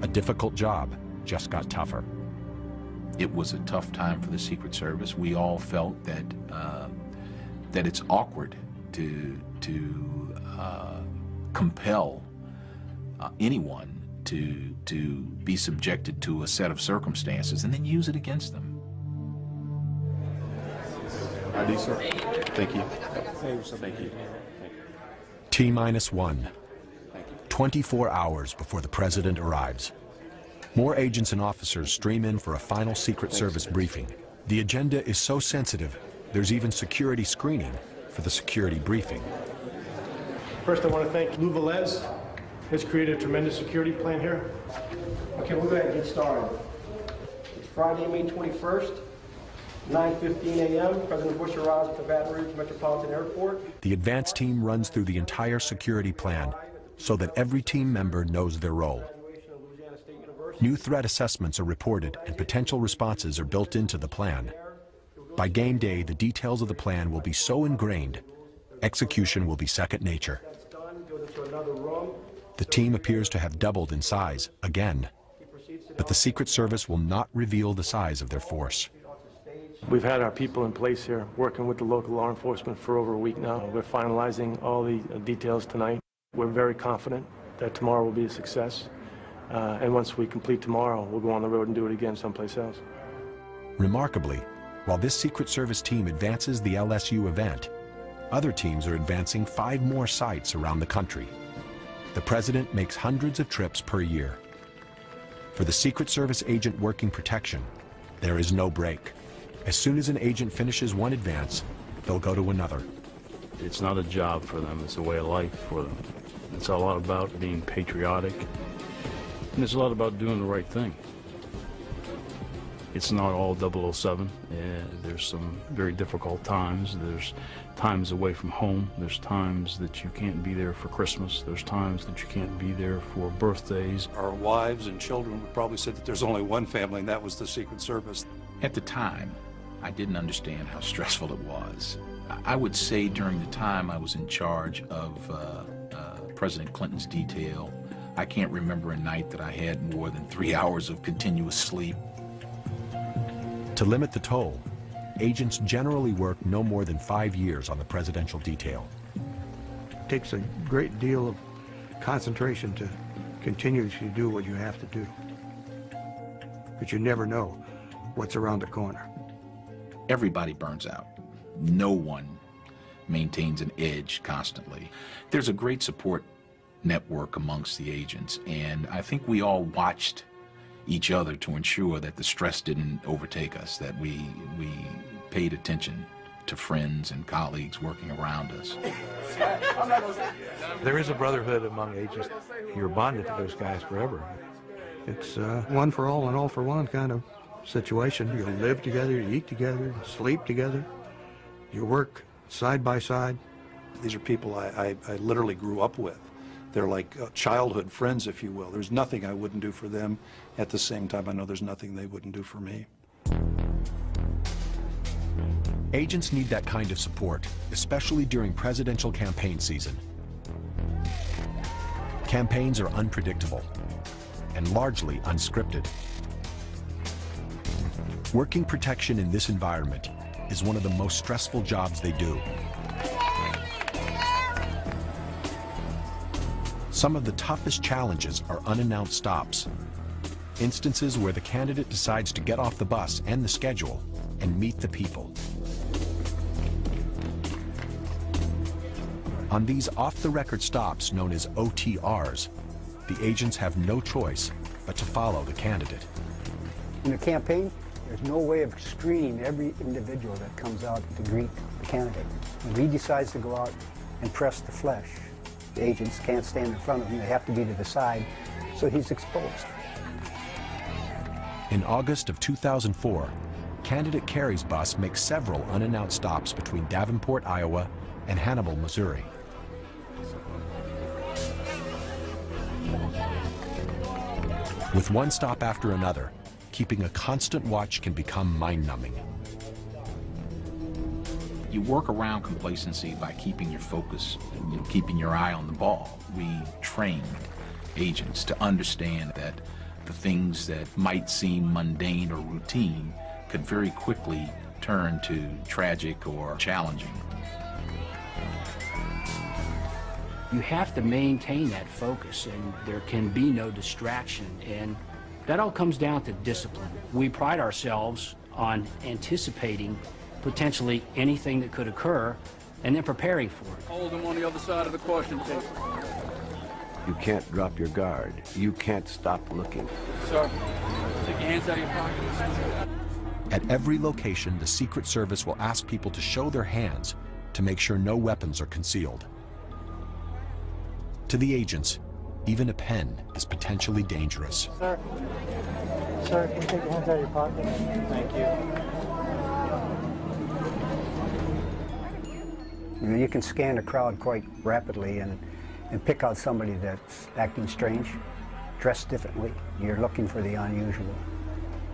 A difficult job just got tougher. It was a tough time for the Secret Service. We all felt that uh, that it's awkward to to uh, compel uh, anyone to to be subjected to a set of circumstances and then use it against them. ID, sir. Thank you. Thank you. T minus one. 24 hours before the president arrives. More agents and officers stream in for a final Secret Service briefing. The agenda is so sensitive, there's even security screening for the security briefing. First, I want to thank Lou Velez. Has created a tremendous security plan here. Okay, we'll go ahead and get started. It's Friday, May 21st, 9:15 a.m. President Bush arrives at the Baton Rouge Metropolitan Airport. The advance team runs through the entire security plan so that every team member knows their role. New threat assessments are reported and potential responses are built into the plan. By game day, the details of the plan will be so ingrained, execution will be second nature. The team appears to have doubled in size, again. But the Secret Service will not reveal the size of their force. We've had our people in place here working with the local law enforcement for over a week now. We're finalizing all the uh, details tonight. We're very confident that tomorrow will be a success. Uh, and once we complete tomorrow, we'll go on the road and do it again someplace else. Remarkably, while this Secret Service team advances the LSU event, other teams are advancing five more sites around the country. The president makes hundreds of trips per year. For the Secret Service agent working protection, there is no break. As soon as an agent finishes one advance, they'll go to another. It's not a job for them, it's a way of life for them. It's a lot about being patriotic, and it's a lot about doing the right thing. It's not all 007. Yeah, there's some very difficult times. There's times away from home. There's times that you can't be there for Christmas. There's times that you can't be there for birthdays. Our wives and children would probably say that there's only one family, and that was the Secret Service. At the time, I didn't understand how stressful it was. I would say during the time I was in charge of uh, uh, President Clinton's detail, I can't remember a night that I had more than three *laughs* hours of continuous sleep. To limit the toll, agents generally work no more than five years on the presidential detail. It takes a great deal of concentration to continue to do what you have to do. But you never know what's around the corner. Everybody burns out. No one maintains an edge constantly. There's a great support network amongst the agents, and I think we all watched each other to ensure that the stress didn't overtake us, that we, we paid attention to friends and colleagues working around us. There is a brotherhood among agents. You're bonded to those guys forever. It's uh, one for all and all for one kind of situation. You live together, you eat together, sleep together, you work side by side. These are people I, I, I literally grew up with. They're like uh, childhood friends, if you will. There's nothing I wouldn't do for them. At the same time, I know there's nothing they wouldn't do for me. Agents need that kind of support, especially during presidential campaign season. Campaigns are unpredictable and largely unscripted. Working protection in this environment is one of the most stressful jobs they do. Some of the toughest challenges are unannounced stops. Instances where the candidate decides to get off the bus and the schedule and meet the people. On these off-the-record stops known as OTRs, the agents have no choice but to follow the candidate. In a campaign, there's no way of screening every individual that comes out to greet the candidate. When he decides to go out and press the flesh, the agents can't stand in front of him. They have to be to the side, so he's exposed. In August of 2004, candidate Kerry's bus makes several unannounced stops between Davenport, Iowa, and Hannibal, Missouri. With one stop after another, keeping a constant watch can become mind-numbing. You work around complacency by keeping your focus, you know, keeping your eye on the ball. We trained agents to understand that the things that might seem mundane or routine could very quickly turn to tragic or challenging. You have to maintain that focus, and there can be no distraction. And that all comes down to discipline. We pride ourselves on anticipating potentially anything that could occur and then preparing for it. Hold them on the other side of the caution tape. You can't drop your guard. You can't stop looking. Sir, take your hands out of your pockets. At every location, the Secret Service will ask people to show their hands to make sure no weapons are concealed. To the agents, even a pen is potentially dangerous. Sir, sir, can you take your hands out of your pocket? Thank you. You know, you can scan a crowd quite rapidly and, and pick out somebody that's acting strange, dressed differently. You're looking for the unusual.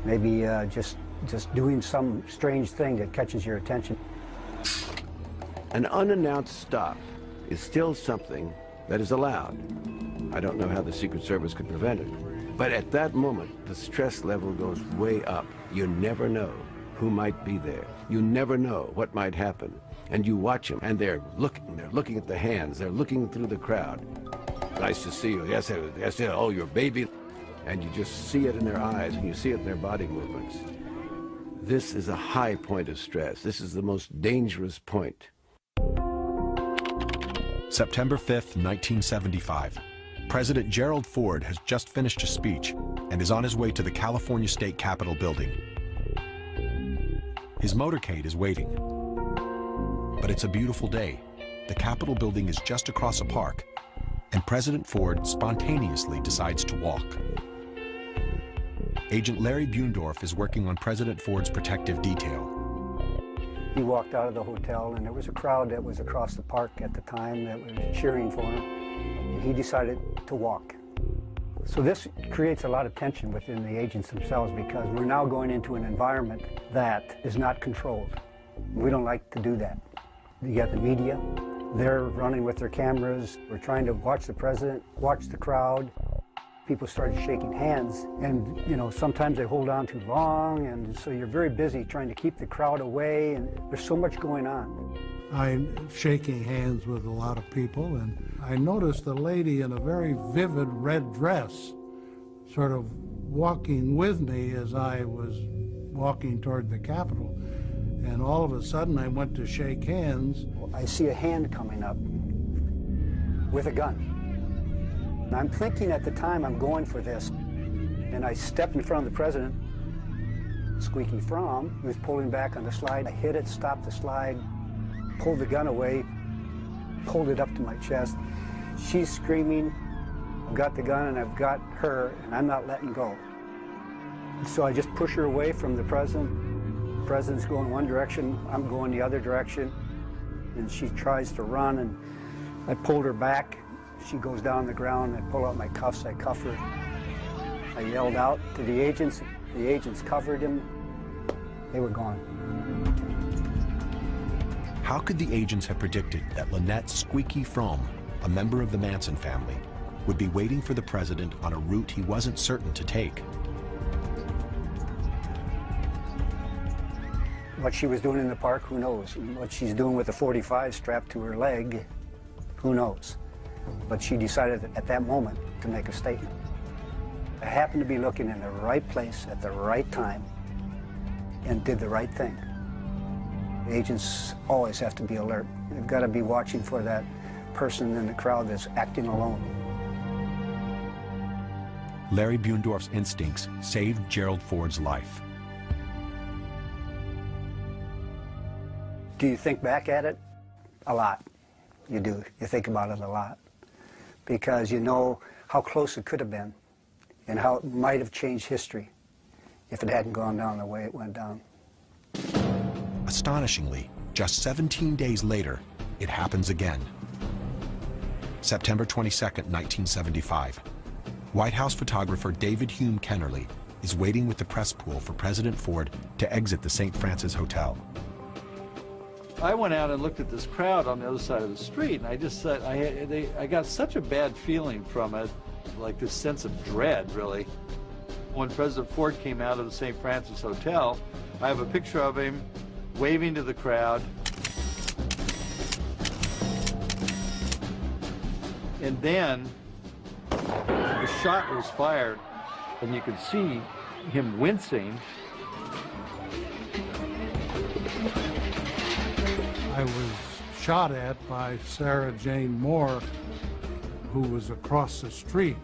Maybe uh, just, just doing some strange thing that catches your attention. An unannounced stop is still something that is allowed. I don't know how the Secret Service could prevent it. But at that moment, the stress level goes way up. You never know who might be there. You never know what might happen. And you watch them, and they're looking, they're looking at the hands, they're looking through the crowd. Nice to see you. Yes, yes, yes. Oh, your baby. And you just see it in their eyes, and you see it in their body movements. This is a high point of stress. This is the most dangerous point. September 5th, 1975. President Gerald Ford has just finished a speech and is on his way to the California State Capitol building. His motorcade is waiting. But it's a beautiful day. The Capitol building is just across a park, and President Ford spontaneously decides to walk. Agent Larry Buendorf is working on President Ford's protective detail. He walked out of the hotel, and there was a crowd that was across the park at the time that was cheering for him. He decided to walk. So this creates a lot of tension within the agents themselves because we're now going into an environment that is not controlled. We don't like to do that. You got the media, they're running with their cameras. We're trying to watch the president, watch the crowd. People started shaking hands, and you know sometimes they hold on too long, and so you're very busy trying to keep the crowd away, and there's so much going on. I'm shaking hands with a lot of people, and I noticed a lady in a very vivid red dress sort of walking with me as I was walking toward the Capitol. And all of a sudden, I went to shake hands. I see a hand coming up with a gun. And I'm thinking at the time I'm going for this. And I stepped in front of the president. Squeaky Fromme, he was pulling back on the slide. I hit it, stopped the slide, pulled the gun away, pulled it up to my chest. She's screaming. I've got the gun and I've got her, and I'm not letting go. So I just push her away from the president. The president's going one direction, I'm going the other direction. And she tries to run, and I pulled her back. She goes down the ground. I pull out my cuffs, I cuff her. I yelled out to the agents. The agents covered him. They were gone. How could the agents have predicted that Lynette Squeaky Fromme, a member of the Manson family, would be waiting for the president on a route he wasn't certain to take? What she was doing in the park, who knows? What she's doing with the 45 strapped to her leg, who knows? But she decided at that moment to make a statement. I happened to be looking in the right place at the right time and did the right thing. Agents always have to be alert. They've got to be watching for that person in the crowd that's acting alone. Larry Buendorf's instincts saved Gerald Ford's life. Do you think back at it? A lot. You do. You think about it a lot. Because you know how close it could have been and how it might have changed history if it hadn't gone down the way it went down. Astonishingly, just 17 days later, it happens again. September 22, 1975. White House photographer David Hume Kennerly is waiting with the press pool for President Ford to exit the St. Francis Hotel. I went out and looked at this crowd on the other side of the street, and I just said, I, they, I got such a bad feeling from it, like this sense of dread, really. When President Ford came out of the St. Francis Hotel, I have a picture of him waving to the crowd. And then the shot was fired, and you could see him wincing. I was shot at by Sarah Jane Moore, who was across the street.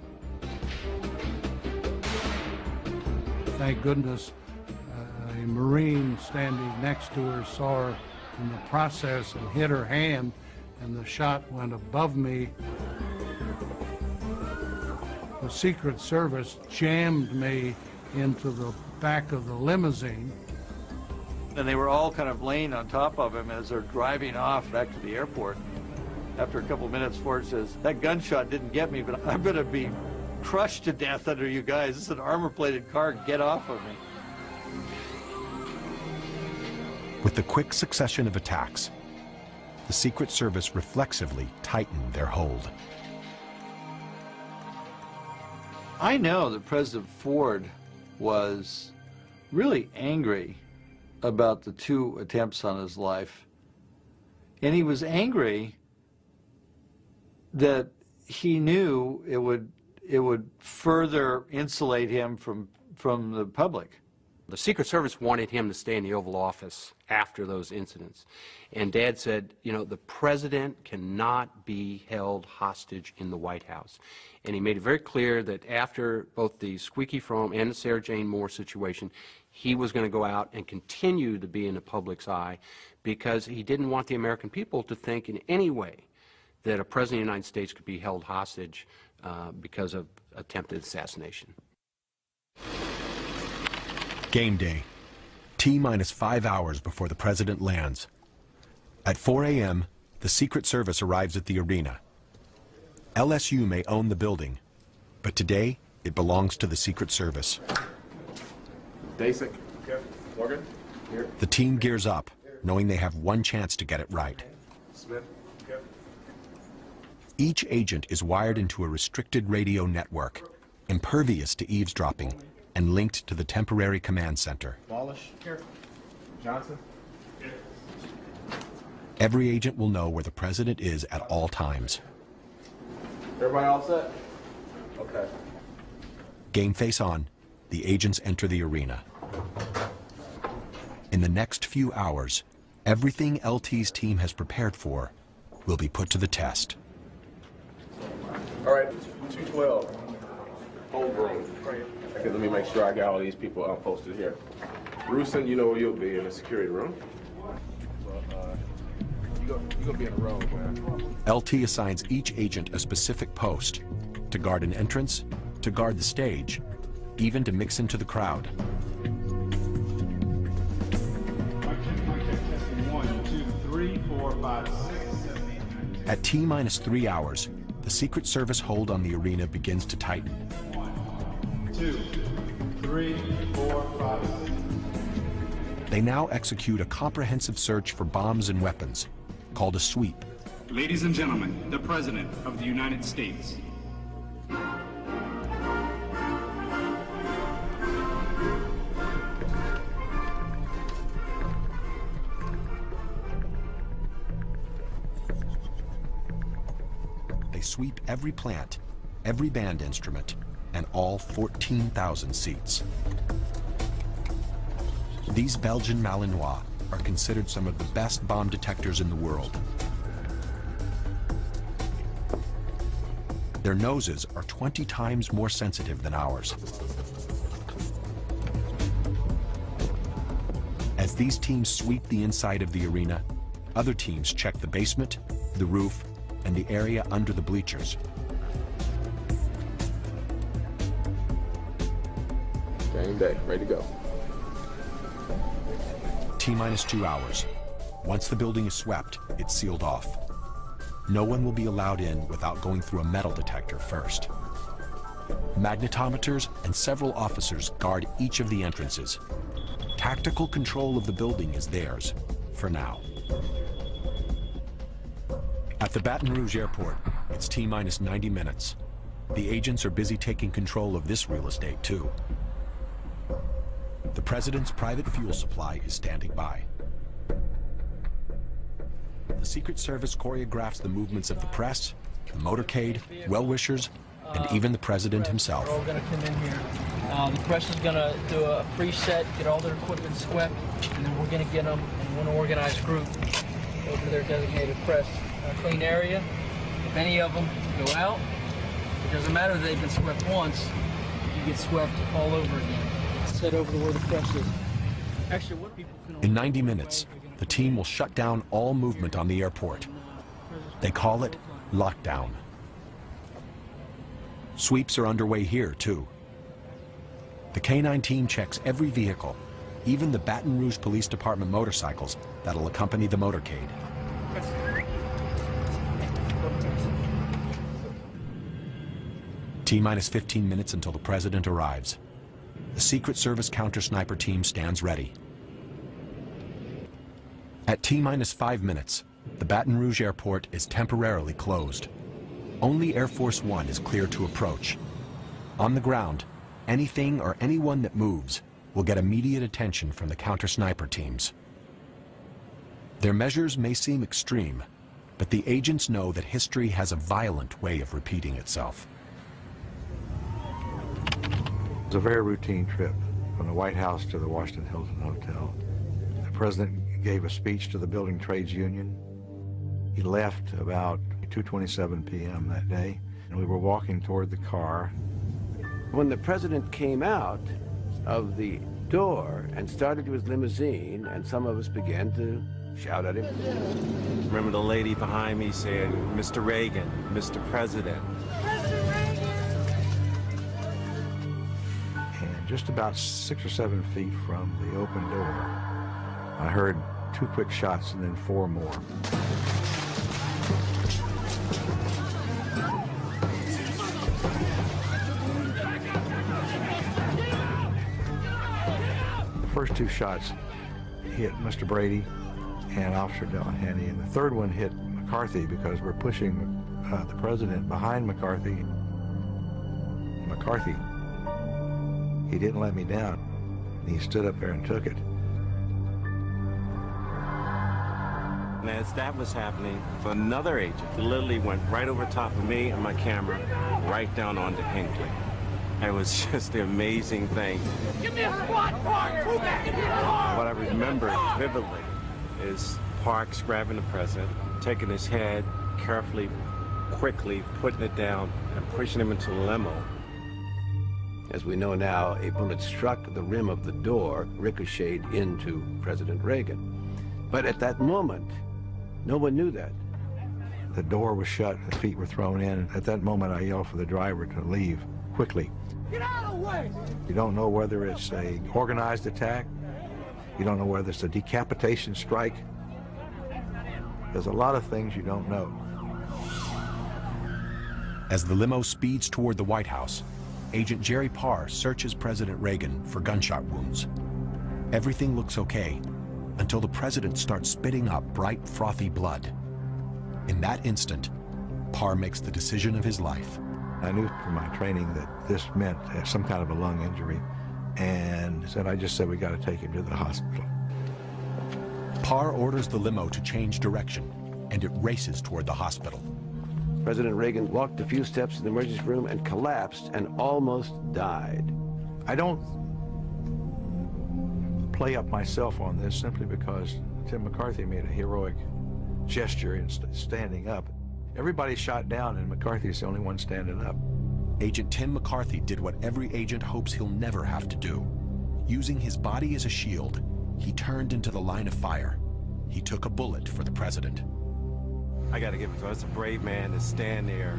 Thank goodness uh, a Marine standing next to her saw her in the process and hit her hand, and the shot went above me The Secret Service jammed me into the back of the limousine. And they were all kind of laying on top of him as they're driving off back to the airport. After a couple of minutes, Ford says, that gunshot didn't get me, but I'm going to be crushed to death under you guys. This is an armor-plated car. Get off of me. With the quick succession of attacks, the Secret Service reflexively tightened their hold. I know that President Ford was really angry about the two attempts on his life. And he was angry that he knew it would it would further insulate him from from the public. The Secret Service wanted him to stay in the Oval Office after those incidents. And Dad said, you know, the president cannot be held hostage in the White House. And he made it very clear that after both the Squeaky Fromme and the Sarah Jane Moore situation, he was going to go out and continue to be in the public's eye because he didn't want the American people to think in any way that a president of the United States could be held hostage uh, because of attempted assassination. Game day. T minus five hours before the president lands. At 4 a.m., the Secret Service arrives at the arena. LSU may own the building, but today it belongs to the Secret Service. Basic. Morgan. Here. The team gears up, knowing they have one chance to get it right. Smith. Each agent is wired into a restricted radio network, impervious to eavesdropping, and linked to the temporary command center. Wallace. Here. Johnson. Here. Every agent will know where the president is at all times. Everybody all set? Okay. Game face on, the agents enter the arena. In the next few hours, everything LT's team has prepared for will be put to the test. All right, 212. Hold room. Okay, let me make sure I got all these people out posted here. Rusin, you know where you'll be in the security room. You're going to be in a row, man. LT assigns each agent a specific post to guard an entrance, to guard the stage, even to mix into the crowd. At T minus three hours, the Secret Service hold on the arena begins to tighten. One, two, three, four, five, six. They now execute a comprehensive search for bombs and weapons, called a sweep. Ladies and gentlemen, the President of the United States. Every plant, every band instrument, and all 14,000 seats. These Belgian Malinois are considered some of the best bomb detectors in the world. Their noses are 20 times more sensitive than ours. As these teams sweep the inside of the arena, other teams check the basement, the roof, and the area under the bleachers. Game day, ready to go. T minus two hours. Once the building is swept, it's sealed off. No one will be allowed in without going through a metal detector first. Magnetometers and several officers guard each of the entrances. Tactical control of the building is theirs, for now. The Baton Rouge airport, it's T minus 90 minutes. The agents are busy taking control of this real estate, too. The president's private fuel supply is standing by. The Secret Service choreographs the movements of the press, the motorcade, well-wishers, and even the president himself. We're all going to come in here. Uh, the press is going to do a preset, get all their equipment swept, and then we're going to get them in one organized group over to their designated press uh, clean area. If any of them go out, it doesn't matter if they've been swept once, you get swept all over again. Set over to where the is. Actually, what people can In 90 minutes, the team will shut down all movement on the airport. They call it lockdown. Sweeps are underway here, too. The K-9 team checks every vehicle, even the Baton Rouge Police Department motorcycles that'll accompany the motorcade. T-minus 15 minutes until the president arrives. The Secret Service counter-sniper team stands ready. At T-minus five minutes, the Baton Rouge airport is temporarily closed. Only Air Force One is clear to approach. On the ground, anything or anyone that moves will get immediate attention from the counter-sniper teams. Their measures may seem extreme, but the agents know that history has a violent way of repeating itself. It's a very routine trip from the White House to the Washington Hilton Hotel. The president gave a speech to the Building Trades Union. He left about 2.27 p.m. that day, and we were walking toward the car. When the president came out of the door and started to his limousine, and some of us began to shout at him. Remember the lady behind me saying, Mr. Reagan, Mr. President. Just about six or seven feet from the open door, I heard two quick shots and then four more. The first two shots hit Mr. Brady and Officer Delahanty, and the third one hit McCarthy because we're pushing uh, the president behind McCarthy. McCarthy, he didn't let me down. He stood up there and took it. And as that was happening, another agent literally went right over top of me and my camera, right down onto Hinckley. It was *laughs* just an amazing thing. Give me a squat, Park! Move back into the car! What I remember vividly is Parr's grabbing the president, taking his head, carefully, quickly putting it down and pushing him into the limo. As we know now, a bullet struck the rim of the door, ricocheted into President Reagan. But at that moment, no one knew that. The door was shut, the feet were thrown in. At that moment, I yelled for the driver to leave quickly. Get out of the way! You don't know whether it's a organized attack. You don't know whether it's a decapitation strike. There's a lot of things you don't know. As the limo speeds toward the White House, Agent Jerry Parr searches President Reagan for gunshot wounds. Everything looks okay until the president starts spitting up bright, frothy blood. In that instant, Parr makes the decision of his life. I knew from my training that this meant uh, some kind of a lung injury, and said I just said we got to take him to the hospital. Parr orders the limo to change direction, and it races toward the hospital. President Reagan walked a few steps in the emergency room and collapsed and almost died. I don't play up myself on this simply because Tim McCarthy made a heroic gesture in standing up. Everybody shot down and McCarthy's the only one standing up. Agent Tim McCarthy did what every agent hopes he'll never have to do. Using his body as a shield, he turned into the line of fire. He took a bullet for the president. I gotta give it to him. It's a brave man to stand there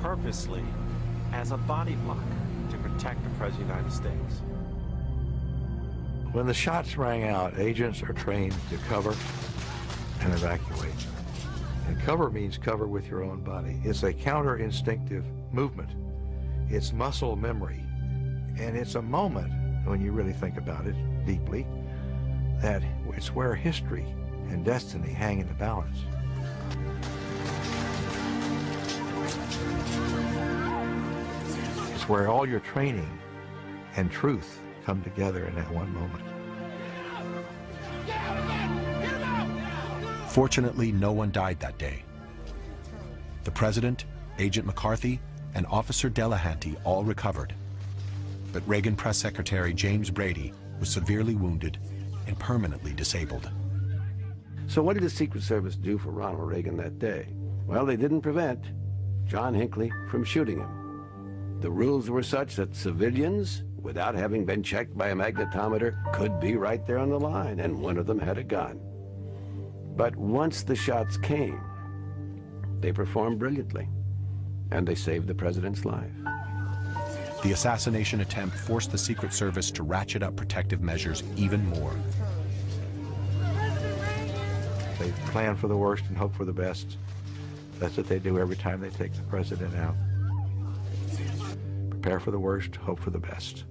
purposely as a body block to protect the President of the United States. When the shots rang out, agents are trained to cover and evacuate. And cover means cover with your own body. It's a counter-instinctive movement. It's muscle memory. And it's a moment, when you really think about it deeply, that it's where history and destiny hang in the balance. It's where all your training and truth come together in that one moment. Fortunately, no one died that day. The president, Agent McCarthy, and Officer Delahanty all recovered. But Reagan Press Secretary James Brady was severely wounded and permanently disabled. So what did the Secret Service do for Ronald Reagan that day? Well, they didn't prevent John Hinckley from shooting him. The rules were such that civilians, without having been checked by a magnetometer, could be right there on the line, and one of them had a gun. But once the shots came, they performed brilliantly. and they saved the president's life. The assassination attempt forced the Secret Service to ratchet up protective measures even more. Plan for the worst and hope for the best. That's what they do every time they take the president out. Prepare for the worst, hope for the best.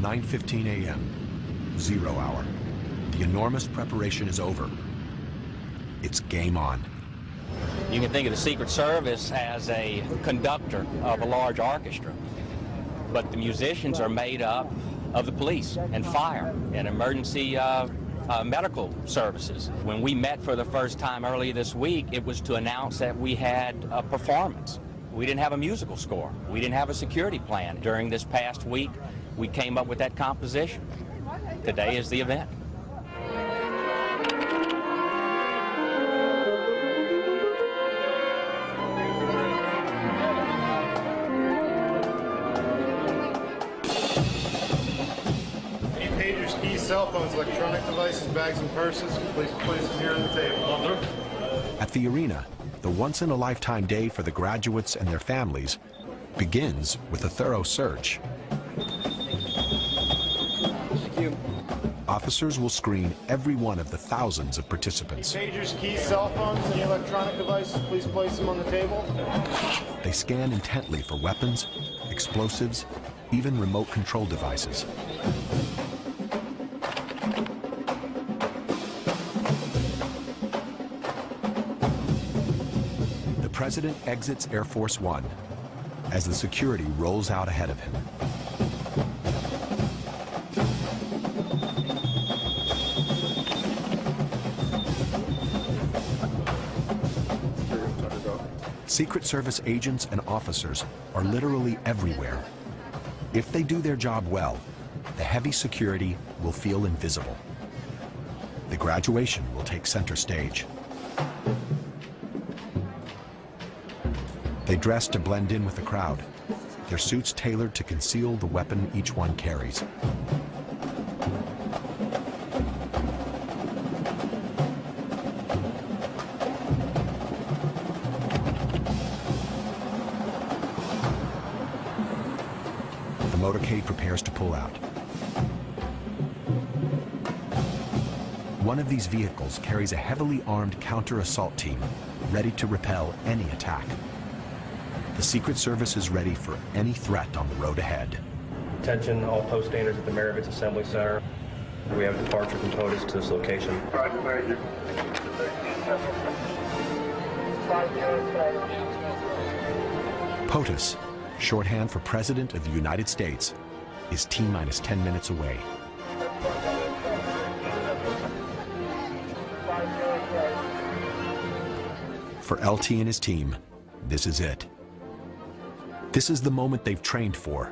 Nine fifteen a.m. Zero hour. The enormous preparation is over. It's game on. You can think of the Secret Service as a conductor of a large orchestra, but the musicians are made up of the police and fire and emergency uh, uh, medical services. When we met for the first time earlier this week, it was to announce that we had a performance. We didn't have a musical score. We didn't have a security plan. During this past week, we came up with that composition. Today is the event. Cell phones, electronic devices, bags, and purses, please place them here on the table. At the arena, the once-in-a-lifetime day for the graduates and their families begins with a thorough search. Thank you. Officers will screen every one of the thousands of participants. Pagers, keys, cell phones, any electronic devices, please place them on the table. They scan intently for weapons, explosives, even remote control devices. President exits Air Force One as the security rolls out ahead of him. Secret Service agents and officers are literally everywhere. If they do their job well, the heavy security will feel invisible. The graduation will take center stage. They dress to blend in with the crowd, their suits tailored to conceal the weapon each one carries. The motorcade prepares to pull out. One of these vehicles carries a heavily armed counter-assault team, ready to repel any attack. The Secret Service is ready for any threat on the road ahead. Attention all post standards at the Maravich Assembly Center. We have departure from POTUS to this location. POTUS, shorthand for President of the United States, is T minus 10 minutes away. For LT and his team, this is it. This is the moment they've trained for.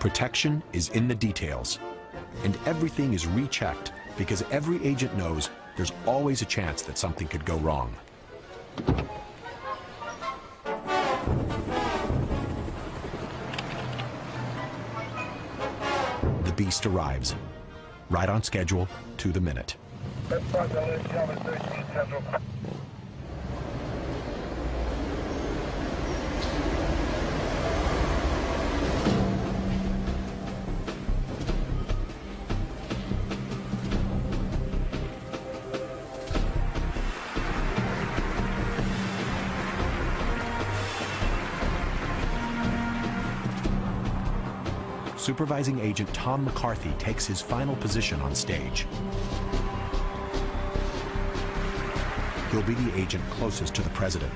Protection is in the details, and everything is rechecked because every agent knows there's always a chance that something could go wrong. The beast arrives, right on schedule, to the minute. Supervising Agent Tom McCarthy takes his final position on stage. He'll be the agent closest to the president.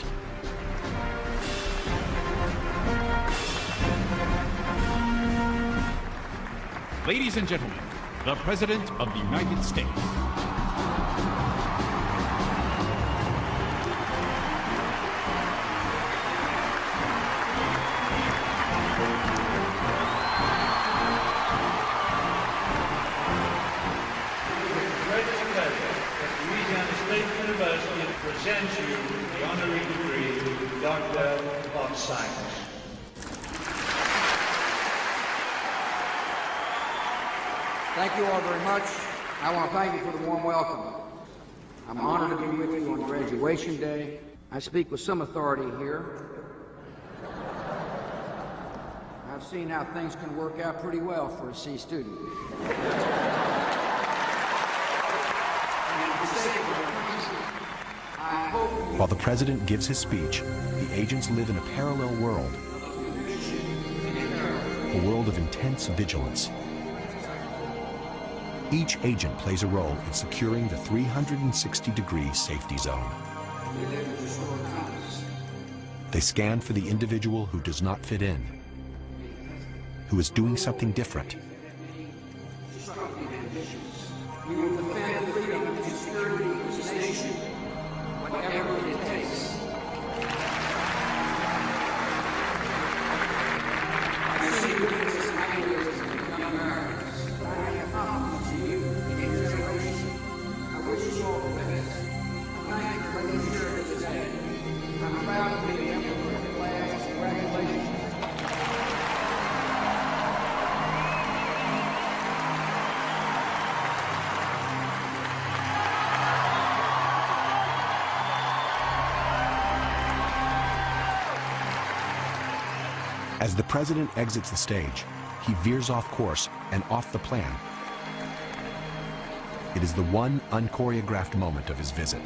Ladies and gentlemen, the President of the United States. Graduation day. I speak with some authority here. I've seen how things can work out pretty well for a C student. While the president gives his speech, the agents live in a parallel world, a world of intense vigilance. Each agent plays a role in securing the 360-degree safety zone. They scan for the individual who does not fit in, who is doing something different, As the president exits the stage, he veers off course and off the plan. It is the one unchoreographed moment of his visit.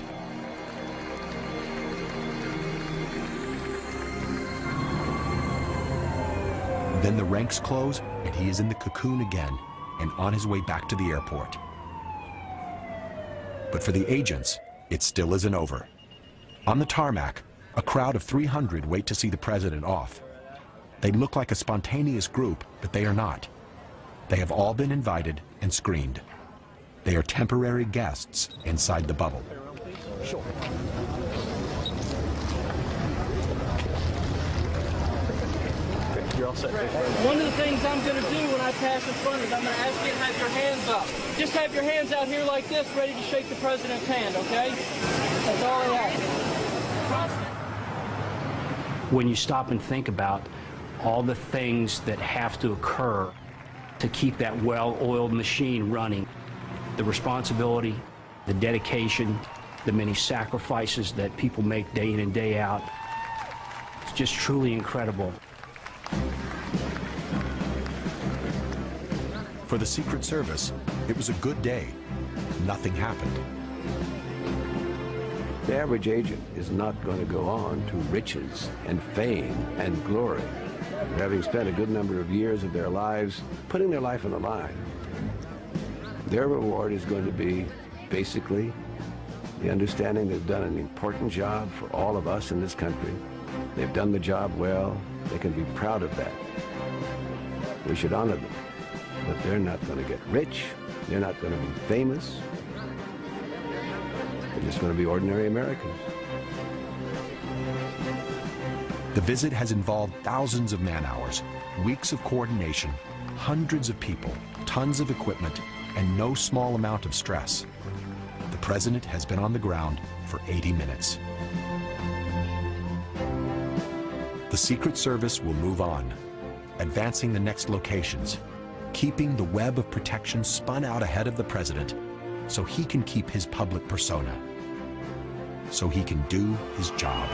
Then the ranks close and he is in the cocoon again and on his way back to the airport. But for the agents, it still isn't over. On the tarmac, a crowd of 300 wait to see the president off. They look like a spontaneous group, but they are not. They have all been invited and screened. They are temporary guests inside the bubble. You're all set. One of the things I'm going to do when I pass in front is I'm going to ask you to have your hands up. Just have your hands out here like this, ready to shake the president's hand, okay? That's all I ask. when you stop and think about all the things that have to occur to keep that well-oiled machine running, the responsibility, the dedication, the many sacrifices that people make day in and day out, it's just truly incredible. For the Secret Service, it was a good day. Nothing happened. The average agent is not going to go on to riches and fame and glory, having spent a good number of years of their lives putting their life on the line. Their reward is going to be basically the understanding they've done an important job for all of us in this country. They've done the job well. They can be proud of that. We should honor them. But they're not going to get rich. They're not going to be famous. They're just going to be ordinary Americans. The visit has involved thousands of man hours, weeks of coordination, hundreds of people, tons of equipment, and no small amount of stress. The president has been on the ground for 80 minutes. The Secret Service will move on, advancing the next locations, keeping the web of protection spun out ahead of the president so he can keep his public persona, so he can do his job.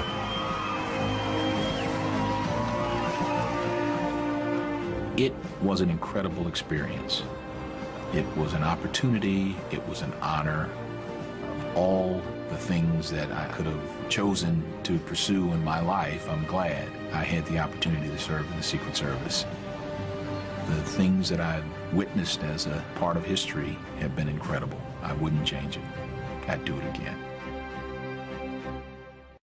It was an incredible experience. It was an opportunity, it was an honor of all the things that I could have chosen to pursue in my life. I'm glad I had the opportunity to serve in the Secret Service. The things that I've witnessed as a part of history have been incredible. I wouldn't change it. I'd do it again.